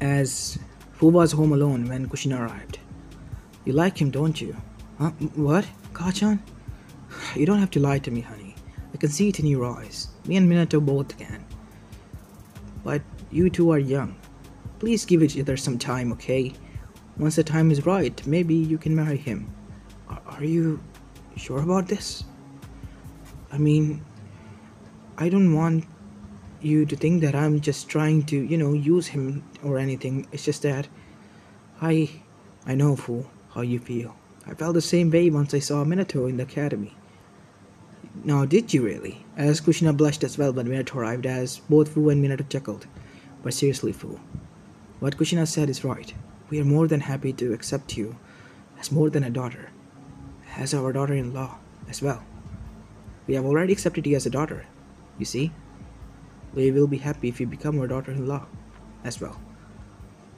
as Fu was home alone when Kushina arrived. You like him, don't you? Huh? What? Kachan? [sighs] You don't have to lie to me, honey. I can see it in your eyes. Me and Minato both can. But you two are young. Please give each other some time, okay? Once the time is right, maybe you can marry him. Are you sure about this? I mean, I don't want you to think that I'm just trying to, you know, use him or anything. It's just that I I know, fool, how you feel. I felt the same way once I saw Minato in the academy. Now, did you really? As Kushina blushed as well when Minato arrived, as both Fu and Minato chuckled. But seriously, Fu, what Kushina said is right. We are more than happy to accept you as more than a daughter, as our daughter in law as well. We have already accepted you as a daughter, you see? We will be happy if you become our daughter in law as well.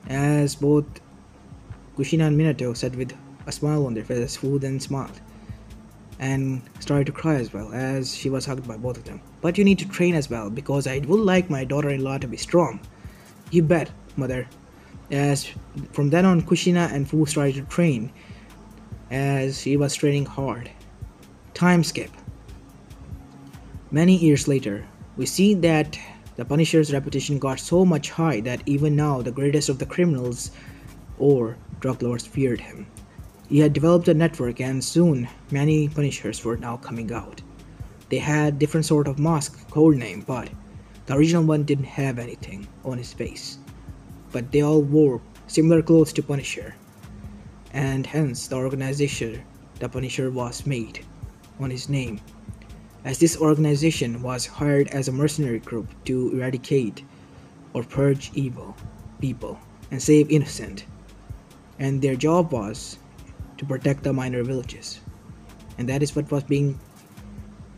As both Kushina and Minato said with a smile on their faces, Fu then smiled and started to cry as well as she was hugged by both of them. But you need to train as well because I would like my daughter in law to be strong. You bet, mother. As from then on, Kushina and Fu started to train as she was training hard. Time skip. Many years later, we see that the Punisher's reputation got so much high that even now the greatest of the criminals or drug lords feared him. He had developed a network and soon many Punishers were now coming out. They had different sort of mask code name, but the original one didn't have anything on his face. But they all wore similar clothes to Punisher, and hence the organization the Punisher was made on his name, as this organization was hired as a mercenary group to eradicate or purge evil people and save innocent, and their job was to protect the minor villages, and that is what was being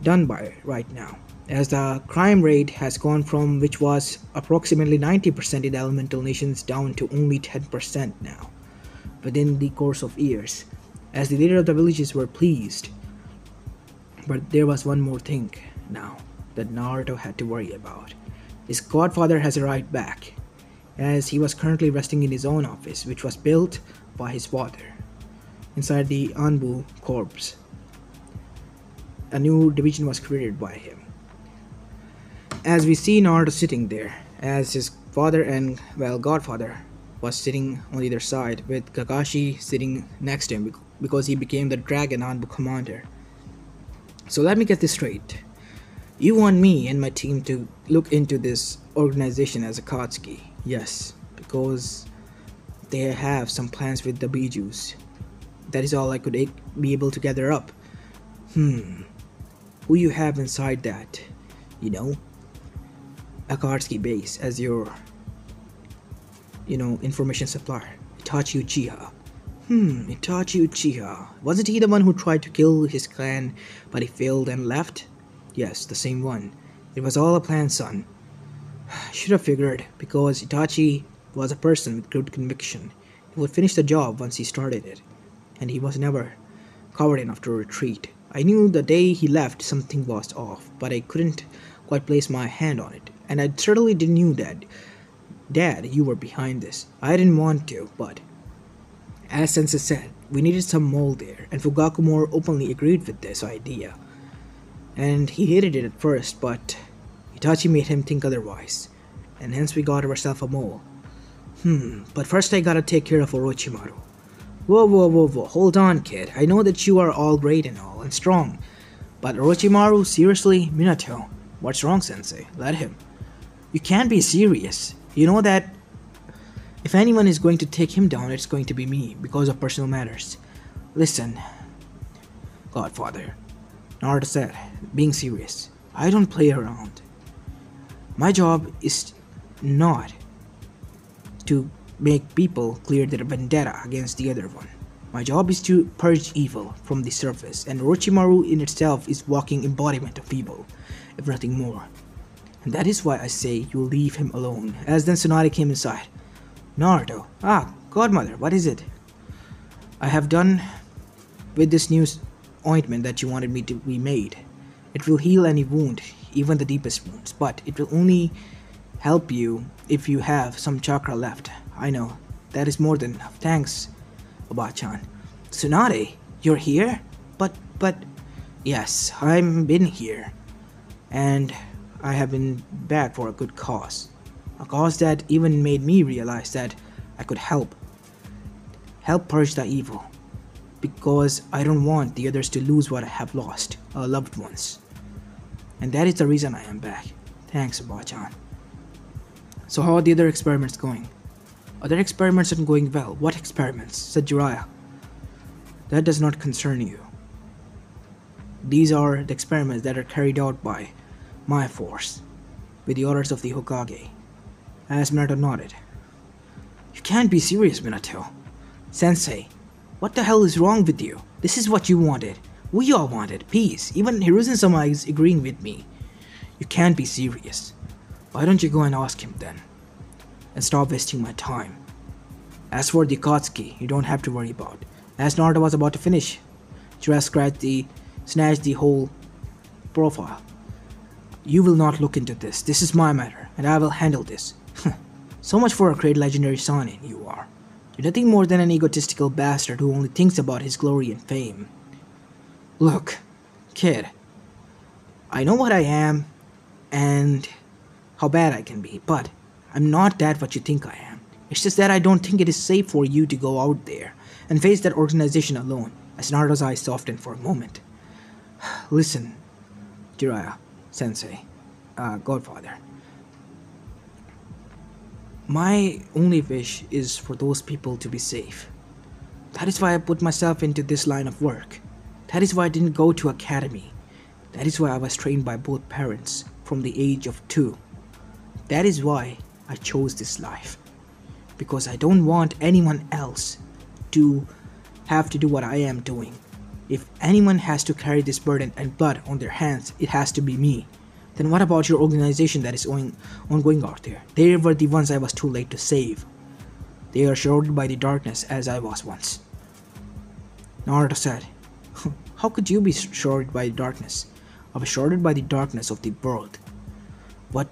done by right now. As the crime rate has gone from which was approximately 90% in the elemental nations down to only 10% now within the course of years. As the leader of the villages were pleased but there was one more thing now that Naruto had to worry about. His godfather has arrived back as he was currently resting in his own office which was built by his father inside the Anbu Corps. A new division was created by him. As we see Naruto sitting there, as his father and, well, godfather was sitting on either side, with Kakashi sitting next to him because he became the Dragon Anbu commander. So let me get this straight. You want me and my team to look into this organization as Akatsuki? Yes, because they have some plans with the Bijus. That is all I could be able to gather up. Hmm. Who you have inside that? You know, Akatsuki base as your, you know, information supplier. Itachi Uchiha. Hmm, Itachi Uchiha. Wasn't he the one who tried to kill his clan, but he failed and left? Yes, the same one. It was all a plan, son. [sighs] Should have figured, because Itachi was a person with good conviction. He would finish the job once he started it, and he was never coward enough to retreat. I knew the day he left something was off, but I couldn't quite place my hand on it and I certainly didn't knew that. Dad, you were behind this. I didn't want to, but as Sensei said, we needed some mold there, and Fugaku more openly agreed with this idea. And he hated it at first, but Itachi made him think otherwise, and hence we got ourselves a mole. Hmm, but first I gotta take care of Orochimaru. Whoa, whoa, whoa, whoa, hold on, kid. I know that you are all great and all, and strong. But Orochimaru, seriously? Minato, what's wrong, Sensei? Let him. You can't be serious. You know that if anyone is going to take him down, it's going to be me because of personal matters. Listen, Godfather, Naruto said, being serious. I don't play around. My job is not to make people clear their vendetta against the other one. My job is to purge evil from the surface, and Orochimaru in itself is walking embodiment of evil, if nothing more. And that is why I say you leave him alone. As then Tsunade came inside. Naruto. Ah, godmother, what is it? I have done with this new ointment that you wanted me to be made. It will heal any wound, even the deepest wounds, but it will only help you if you have some chakra left. I know, that is more than enough. Thanks, Obachan. Tsunade, you're here? But, but, yes, I've been here. And I have been back for a good cause. A cause that even made me realize that I could help. Help purge the evil. Because I don't want the others to lose what I have lost, our loved ones. And that is the reason I am back. Thanks, Bachan. So how are the other experiments going? Other experiments aren't going well. What experiments? said Jiraiya. That does not concern you. These are the experiments that are carried out by my force, with the orders of the Hokage. As Minato nodded. You can't be serious, Minato. Sensei, what the hell is wrong with you? This is what you wanted. We all wanted peace. Even Hiruzen-sama is agreeing with me. You can't be serious. Why don't you go and ask him then? And stop wasting my time. As for the Akatsuki, you don't have to worry about. As Naruto was about to finish, Jiraiya scratched the, snatched the whole profile you will not look into this. This is my matter, and I will handle this. So much for a great legendary Sannin, you are. You're nothing more than an egotistical bastard who only thinks about his glory and fame. Look, kid, I know what I am and how bad I can be, but I'm not that what you think I am. It's just that I don't think it is safe for you to go out there and face that organization alone, as Naruto's eyes softened for a moment. [sighs] Listen, Jiraiya, sensei, uh, godfather. My only wish is for those people to be safe. That is why I put myself into this line of work. That is why I didn't go to academy. That is why I was trained by both parents from the age of two. That is why I chose this life. Because I don't want anyone else to have to do what I am doing. If anyone has to carry this burden and blood on their hands, it has to be me. Then what about your organization that is going, ongoing out there? They were the ones I was too late to save. They are shrouded by the darkness as I was once. Naruto said, [laughs] How could you be shrouded by the darkness? I was shrouded by the darkness of the world. What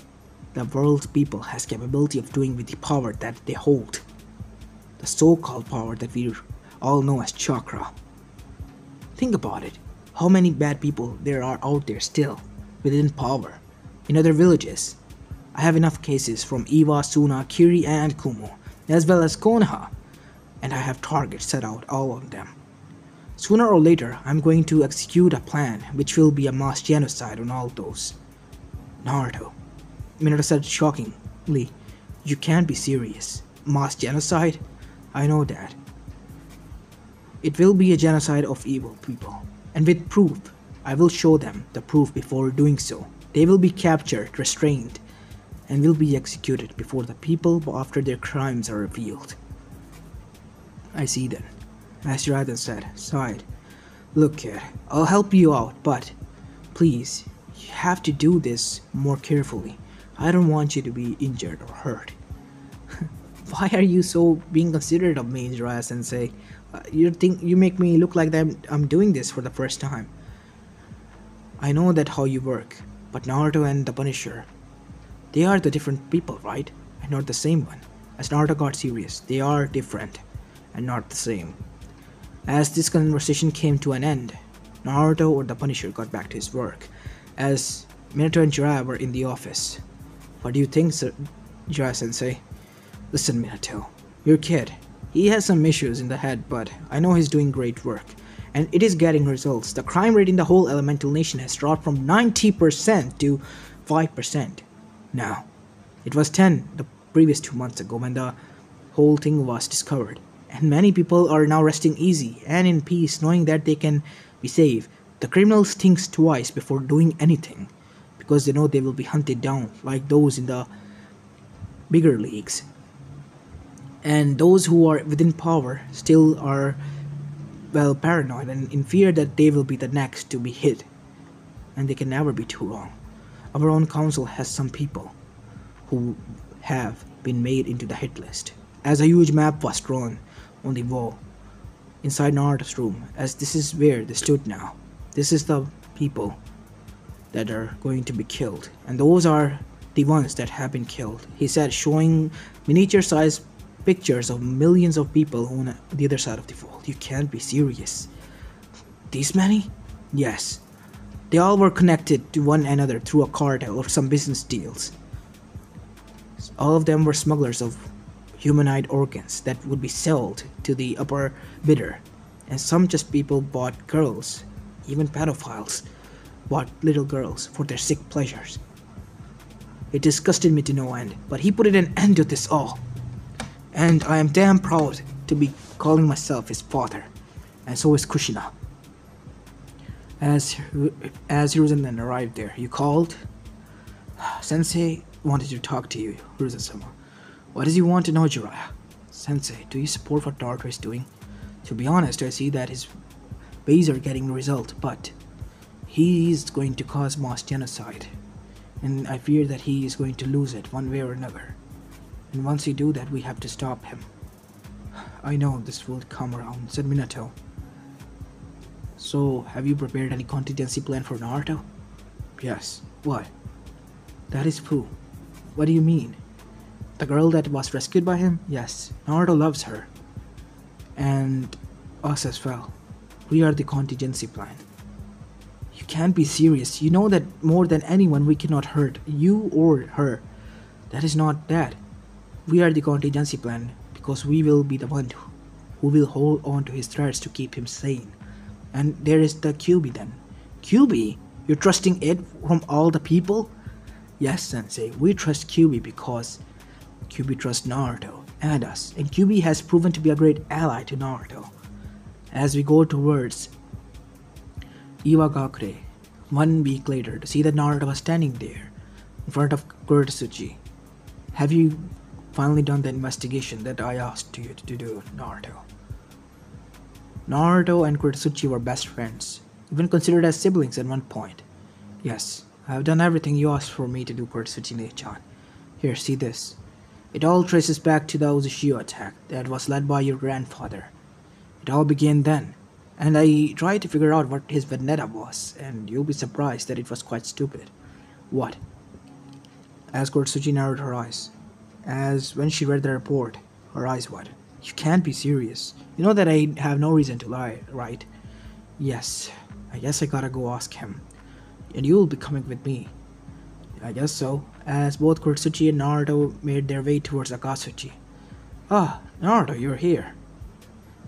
the world's people has capability of doing with the power that they hold. The so-called power that we all know as chakra. Think about it. How many bad people there are out there still, within power, in other villages. I have enough cases from Iwa, Suna, Kiri, and Kumo, as well as Konoha, and I have targets set out all of them. Sooner or later, I'm going to execute a plan which will be a mass genocide on all those. Naruto. Minato said shockingly, You can't be serious. Mass genocide? I know that. It will be a genocide of evil people. And with proof, I will show them the proof before doing so. They will be captured, restrained, and will be executed before the people after their crimes are revealed. I see then. As Raiden said, sighed. Look, kid, I'll help you out, but please, you have to do this more carefully. I don't want you to be injured or hurt. [laughs] Why are you so being considerate of me, Jiraiya Sensei? Uh, you think you make me look like I'm, I'm doing this for the first time. I know that how you work, but Naruto and the Punisher, they are the different people, right? And not the same one. As Naruto got serious, they are different and not the same. As this conversation came to an end, Naruto or the Punisher got back to his work, as Minato and Jiraiya were in the office. What do you think, sir? Jiraiya sensei? Listen, Minato, your kid, he has some issues in the head, but I know he's doing great work. And it is getting results. The crime rate in the whole elemental nation has dropped from 90% to 5% now. It was 10 the previous two months ago when the whole thing was discovered and many people are now resting easy and in peace knowing that they can be safe. The criminals think twice before doing anything because they know they will be hunted down like those in the bigger leagues. And those who are within power still are well paranoid and in fear that they will be the next to be hit. And they can never be too wrong. Our own council has some people who have been made into the hit list. As a huge map was drawn on the wall inside Naruto's room, as this is where they stood now. This is the people that are going to be killed, and those are the ones that have been killed. He said, showing miniature sized pictures of millions of people on the other side of the wall. You can't be serious. These many? Yes. They all were connected to one another through a cartel or some business deals. All of them were smugglers of humanoid organs that would be sold to the upper bidder, and some just people bought girls, even pedophiles bought little girls for their sick pleasures. It disgusted me to no end, but he put an end to this all. And I am damn proud to be calling myself his father, and so is Kushina. As as Hiruzen arrived there, you called. [sighs] Sensei wanted to talk to you, Hiruzen-sama. What does he want to know, Jiraiya? Sensei, do you support what Naruto is doing? To be honest, I see that his ways are getting the result, but he is going to cause mass genocide. And I fear that he is going to lose it one way or another. And once he do that, we have to stop him. I know this will come around, said Minato. So, have you prepared any contingency plan for Naruto? Yes. What? That is Fu. What do you mean? The girl that was rescued by him? Yes, Naruto loves her. And us as well. We are the contingency plan. You can't be serious. You know that more than anyone we cannot hurt you or her. That is not that. We are the contingency plan because we will be the one who will hold on to his threats to keep him sane. And there is the Kyuubi then. Kyuubi? You're trusting it from all the people? Yes, Sensei, we trust Kyuubi because Kyuubi trusts Naruto and us, and Kyuubi has proven to be a great ally to Naruto. As we go towards Iwagakure, one week later, to see that Naruto was standing there in front of Kuretsuchi. Have you finally done the investigation that I asked you to do, Naruto? Naruto and Kuretsuchi were best friends, even considered as siblings at one point. Yes, I have done everything you asked for me to do, Kuretsuchi Ne-chan. Here, see this. It all traces back to the Uzushio attack that was led by your grandfather. It all began then, and I tried to figure out what his vendetta was, and you'll be surprised that it was quite stupid. What? As Kuretsuchi narrowed her eyes, as when she read the report, her eyes widened. You can't be serious. You know that I have no reason to lie, right? Yes, I guess I gotta go ask him. And you'll be coming with me. I guess so, as both Kuretsuchi and Naruto made their way towards Akatsuchi. Ah, Naruto, you're here.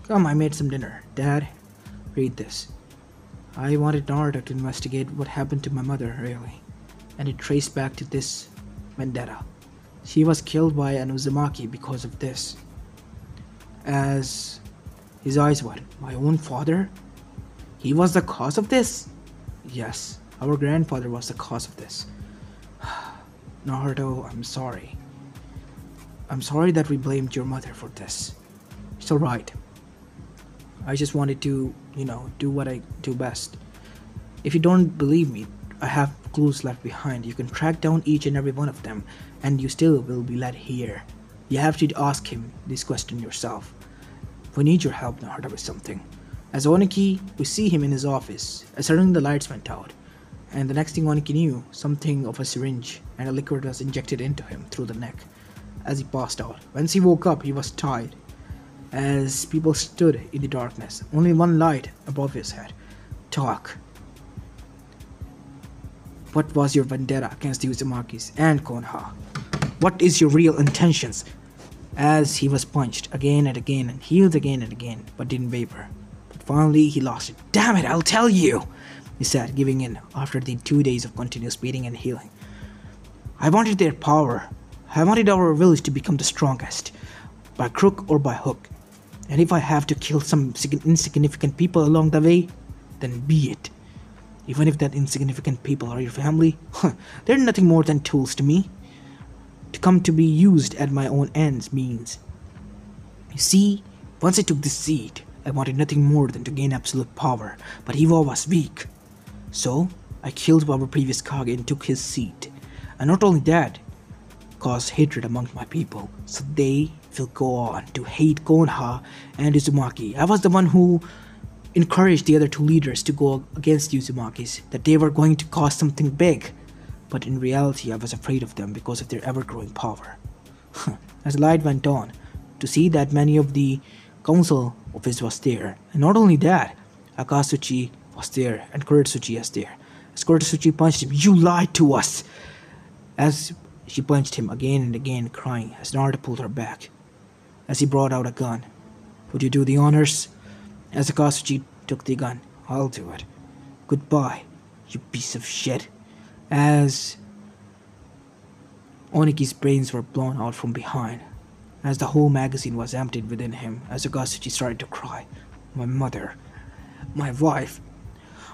Come, I made some dinner. Dad, read this. I wanted Naruto to investigate what happened to my mother, really. And it traced back to this vendetta. She was killed by an Uzumaki because of this. As his eyes widened, my own father? He was the cause of this? Yes, our grandfather was the cause of this. [sighs] Naruto, I'm sorry. I'm sorry that we blamed your mother for this. It's alright. I just wanted to, you know, do what I do best. If you don't believe me, I have clues left behind. You can track down each and every one of them, and you still will be led here. You have to ask him this question yourself. We need your help, Naruto, with something. As Oniki, we see him in his office, as suddenly the lights went out, and the next thing Oniki knew, something of a syringe and a liquid was injected into him through the neck as he passed out. Once he woke up, he was tired. As people stood in the darkness, only one light above his head. Talk. What was your vendetta against the Uzumakis and Konoha? What is your real intentions? As he was punched again and again and healed again and again, but didn't waver. But finally he lost it. Damn it, I'll tell you! He said, giving in after the two days of continuous beating and healing. I wanted their power. I wanted our village to become the strongest, by crook or by hook. And if I have to kill some insignificant people along the way, then be it. Even if that insignificant people are your family, [laughs] they're nothing more than tools to me. To come to be used at my own ends means. You see, once I took this seat, I wanted nothing more than to gain absolute power, but Iwa was weak. So, I killed our previous Kage and took his seat. And not only that, caused hatred among my people, so they will go on to hate Konoha and Uzumaki. I was the one who encouraged the other two leaders to go against Uzumakis, that they were going to cause something big. But in reality, I was afraid of them because of their ever growing power. [laughs] As the light went on, to see that many of the council office was there, and not only that, Akatsuchi was there and Kuretsuchi was there. As Kuretsuchi punched him, You lied to us! As she punched him again and again, crying, as Naruto pulled her back. As he brought out a gun. Would you do the honors? As Akatsuchi took the gun, I'll do it. Goodbye, you piece of shit. As Oniki's brains were blown out from behind, as the whole magazine was emptied within him, as Akatsuchi started to cry. My mother, my wife,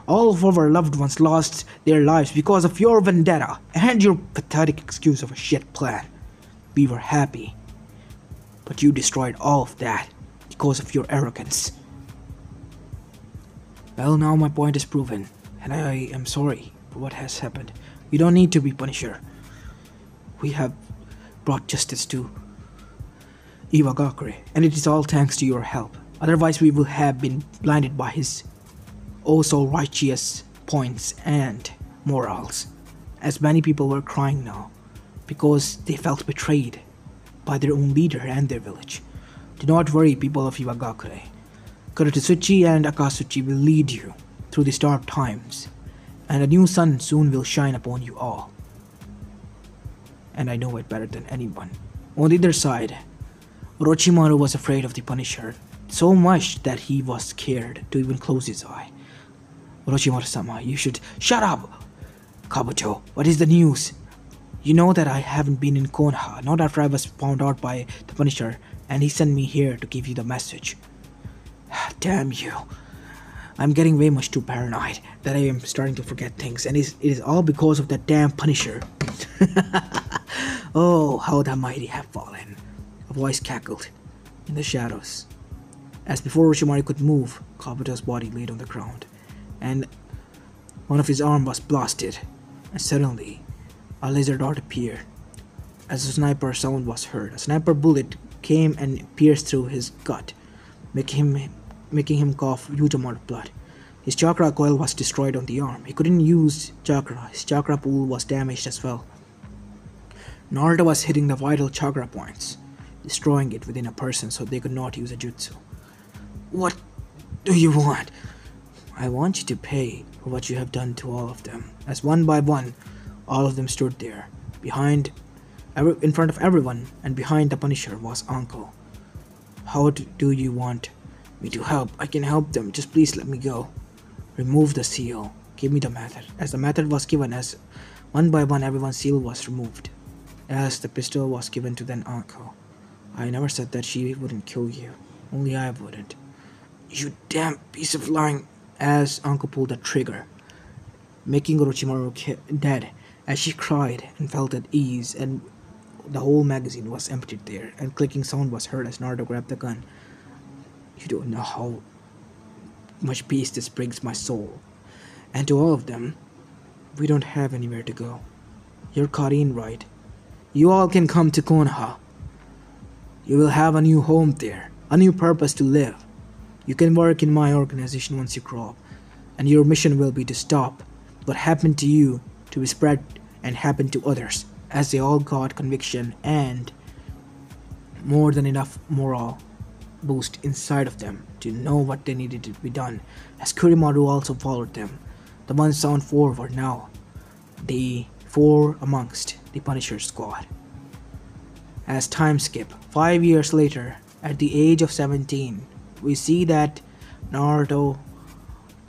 all of our loved ones lost their lives because of your vendetta and your pathetic excuse of a shit plan. We were happy. But you destroyed all of that because of your arrogance. Well, now my point is proven, and I am sorry for what has happened. You don't need to be Punisher. We have brought justice to Iwagakure, and it is all thanks to your help. Otherwise, we would have been blinded by his also righteous points and morals, as many people were crying now, because they felt betrayed by their own leader and their village. Do not worry, people of Iwagakure. Kuretsuchi and Akatsuchi will lead you through these dark times, and a new sun soon will shine upon you all. And I know it better than anyone. On the other side, Orochimaru was afraid of the Punisher so much that he was scared to even close his eye. Orochimaru-sama, you should shut up. Kabuto, what is the news? You know that I haven't been in Konoha, not after I was found out by the Punisher, and he sent me here to give you the message. [sighs] Damn you. I'm getting way much too paranoid that I am starting to forget things, and it is all because of that damn Punisher. [laughs] oh, how the mighty have fallen. A voice cackled in the shadows. As before Orochimaru could move, Kabuto's body laid on the ground, and one of his arms was blasted, and suddenly a laser dart appeared. As a sniper sound was heard, a sniper bullet came and pierced through his gut, making him, making him cough huge amount of blood. His chakra coil was destroyed on the arm. He couldn't use chakra. His chakra pool was damaged as well. Naruto was hitting the vital chakra points, destroying it within a person so they could not use a jutsu. What do you want? I want you to pay for what you have done to all of them. As one by one, all of them stood there, behind, in front of everyone, and behind the Punisher was Anko. How do you want me to help? I can help them. Just please let me go. Remove the seal. Give me the method. As the method was given, as one by one, everyone's seal was removed. As the pistol was given to then Anko. I never said that she wouldn't kill you. Only I wouldn't. You damn piece of lying. As Anko pulled the trigger, making Orochimaru dead, as she cried and felt at ease, and the whole magazine was emptied there, and clicking sound was heard as Naruto grabbed the gun. You don't know how much peace this brings my soul. And to all of them, we don't have anywhere to go. You're caught in right? You all can come to Konoha. You will have a new home there, a new purpose to live. You can work in my organization once you grow up, and your mission will be to stop what happened to you to be spread and happen to others, as they all got conviction and more than enough moral boost inside of them to know what they needed to be done, as Kimimaro also followed them. The ones sound four were now the four amongst the Punisher squad. As time skip, five years later, at the age of 17, we see that Naruto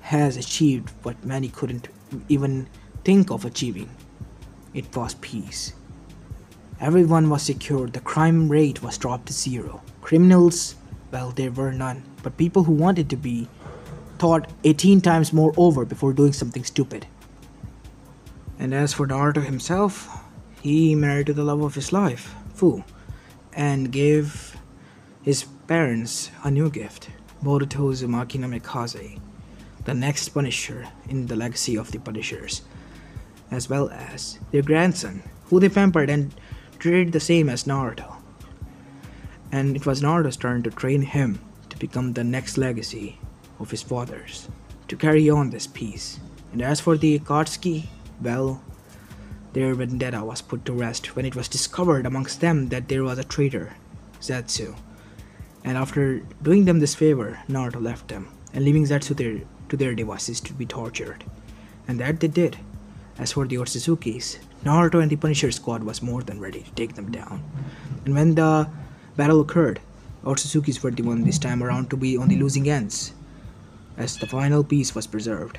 has achieved what many couldn't even think of achieving. It was peace. Everyone was secured, the crime rate was dropped to zero. Criminals, well, there were none, but people who wanted to be thought 18 times more over before doing something stupid. And as for Naruto himself, he married to the love of his life, Fu, and gave his parents a new gift, Boruto Uzumaki the next Punisher in the legacy of the Punishers, as well as their grandson, who they pampered and treated the same as Naruto. And it was Naruto's turn to train him to become the next legacy of his fathers, to carry on this peace. And as for the Akatsuki, well, their vendetta was put to rest when it was discovered amongst them that there was a traitor, Zetsu, and after doing them this favor, Naruto left them and leaving Zetsu there to their devices to be tortured. And that they did. As for the Otsutsukis, Naruto and the Punisher squad was more than ready to take them down. And when the battle occurred, Otsutsukis were the one this time around to be on the losing ends, as the final peace was preserved.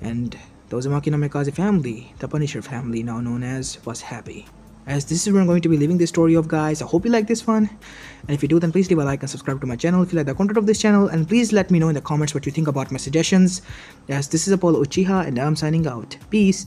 And the Uzumaki no family, the Punisher family now known as, was happy as this is where I'm going to be leaving this story of guys. I hope you like this one and if you do then please leave a like and subscribe to my channel if you like the content of this channel and please let me know in the comments what you think about my suggestions as this is Apollo Uchiha and I'm signing out. Peace.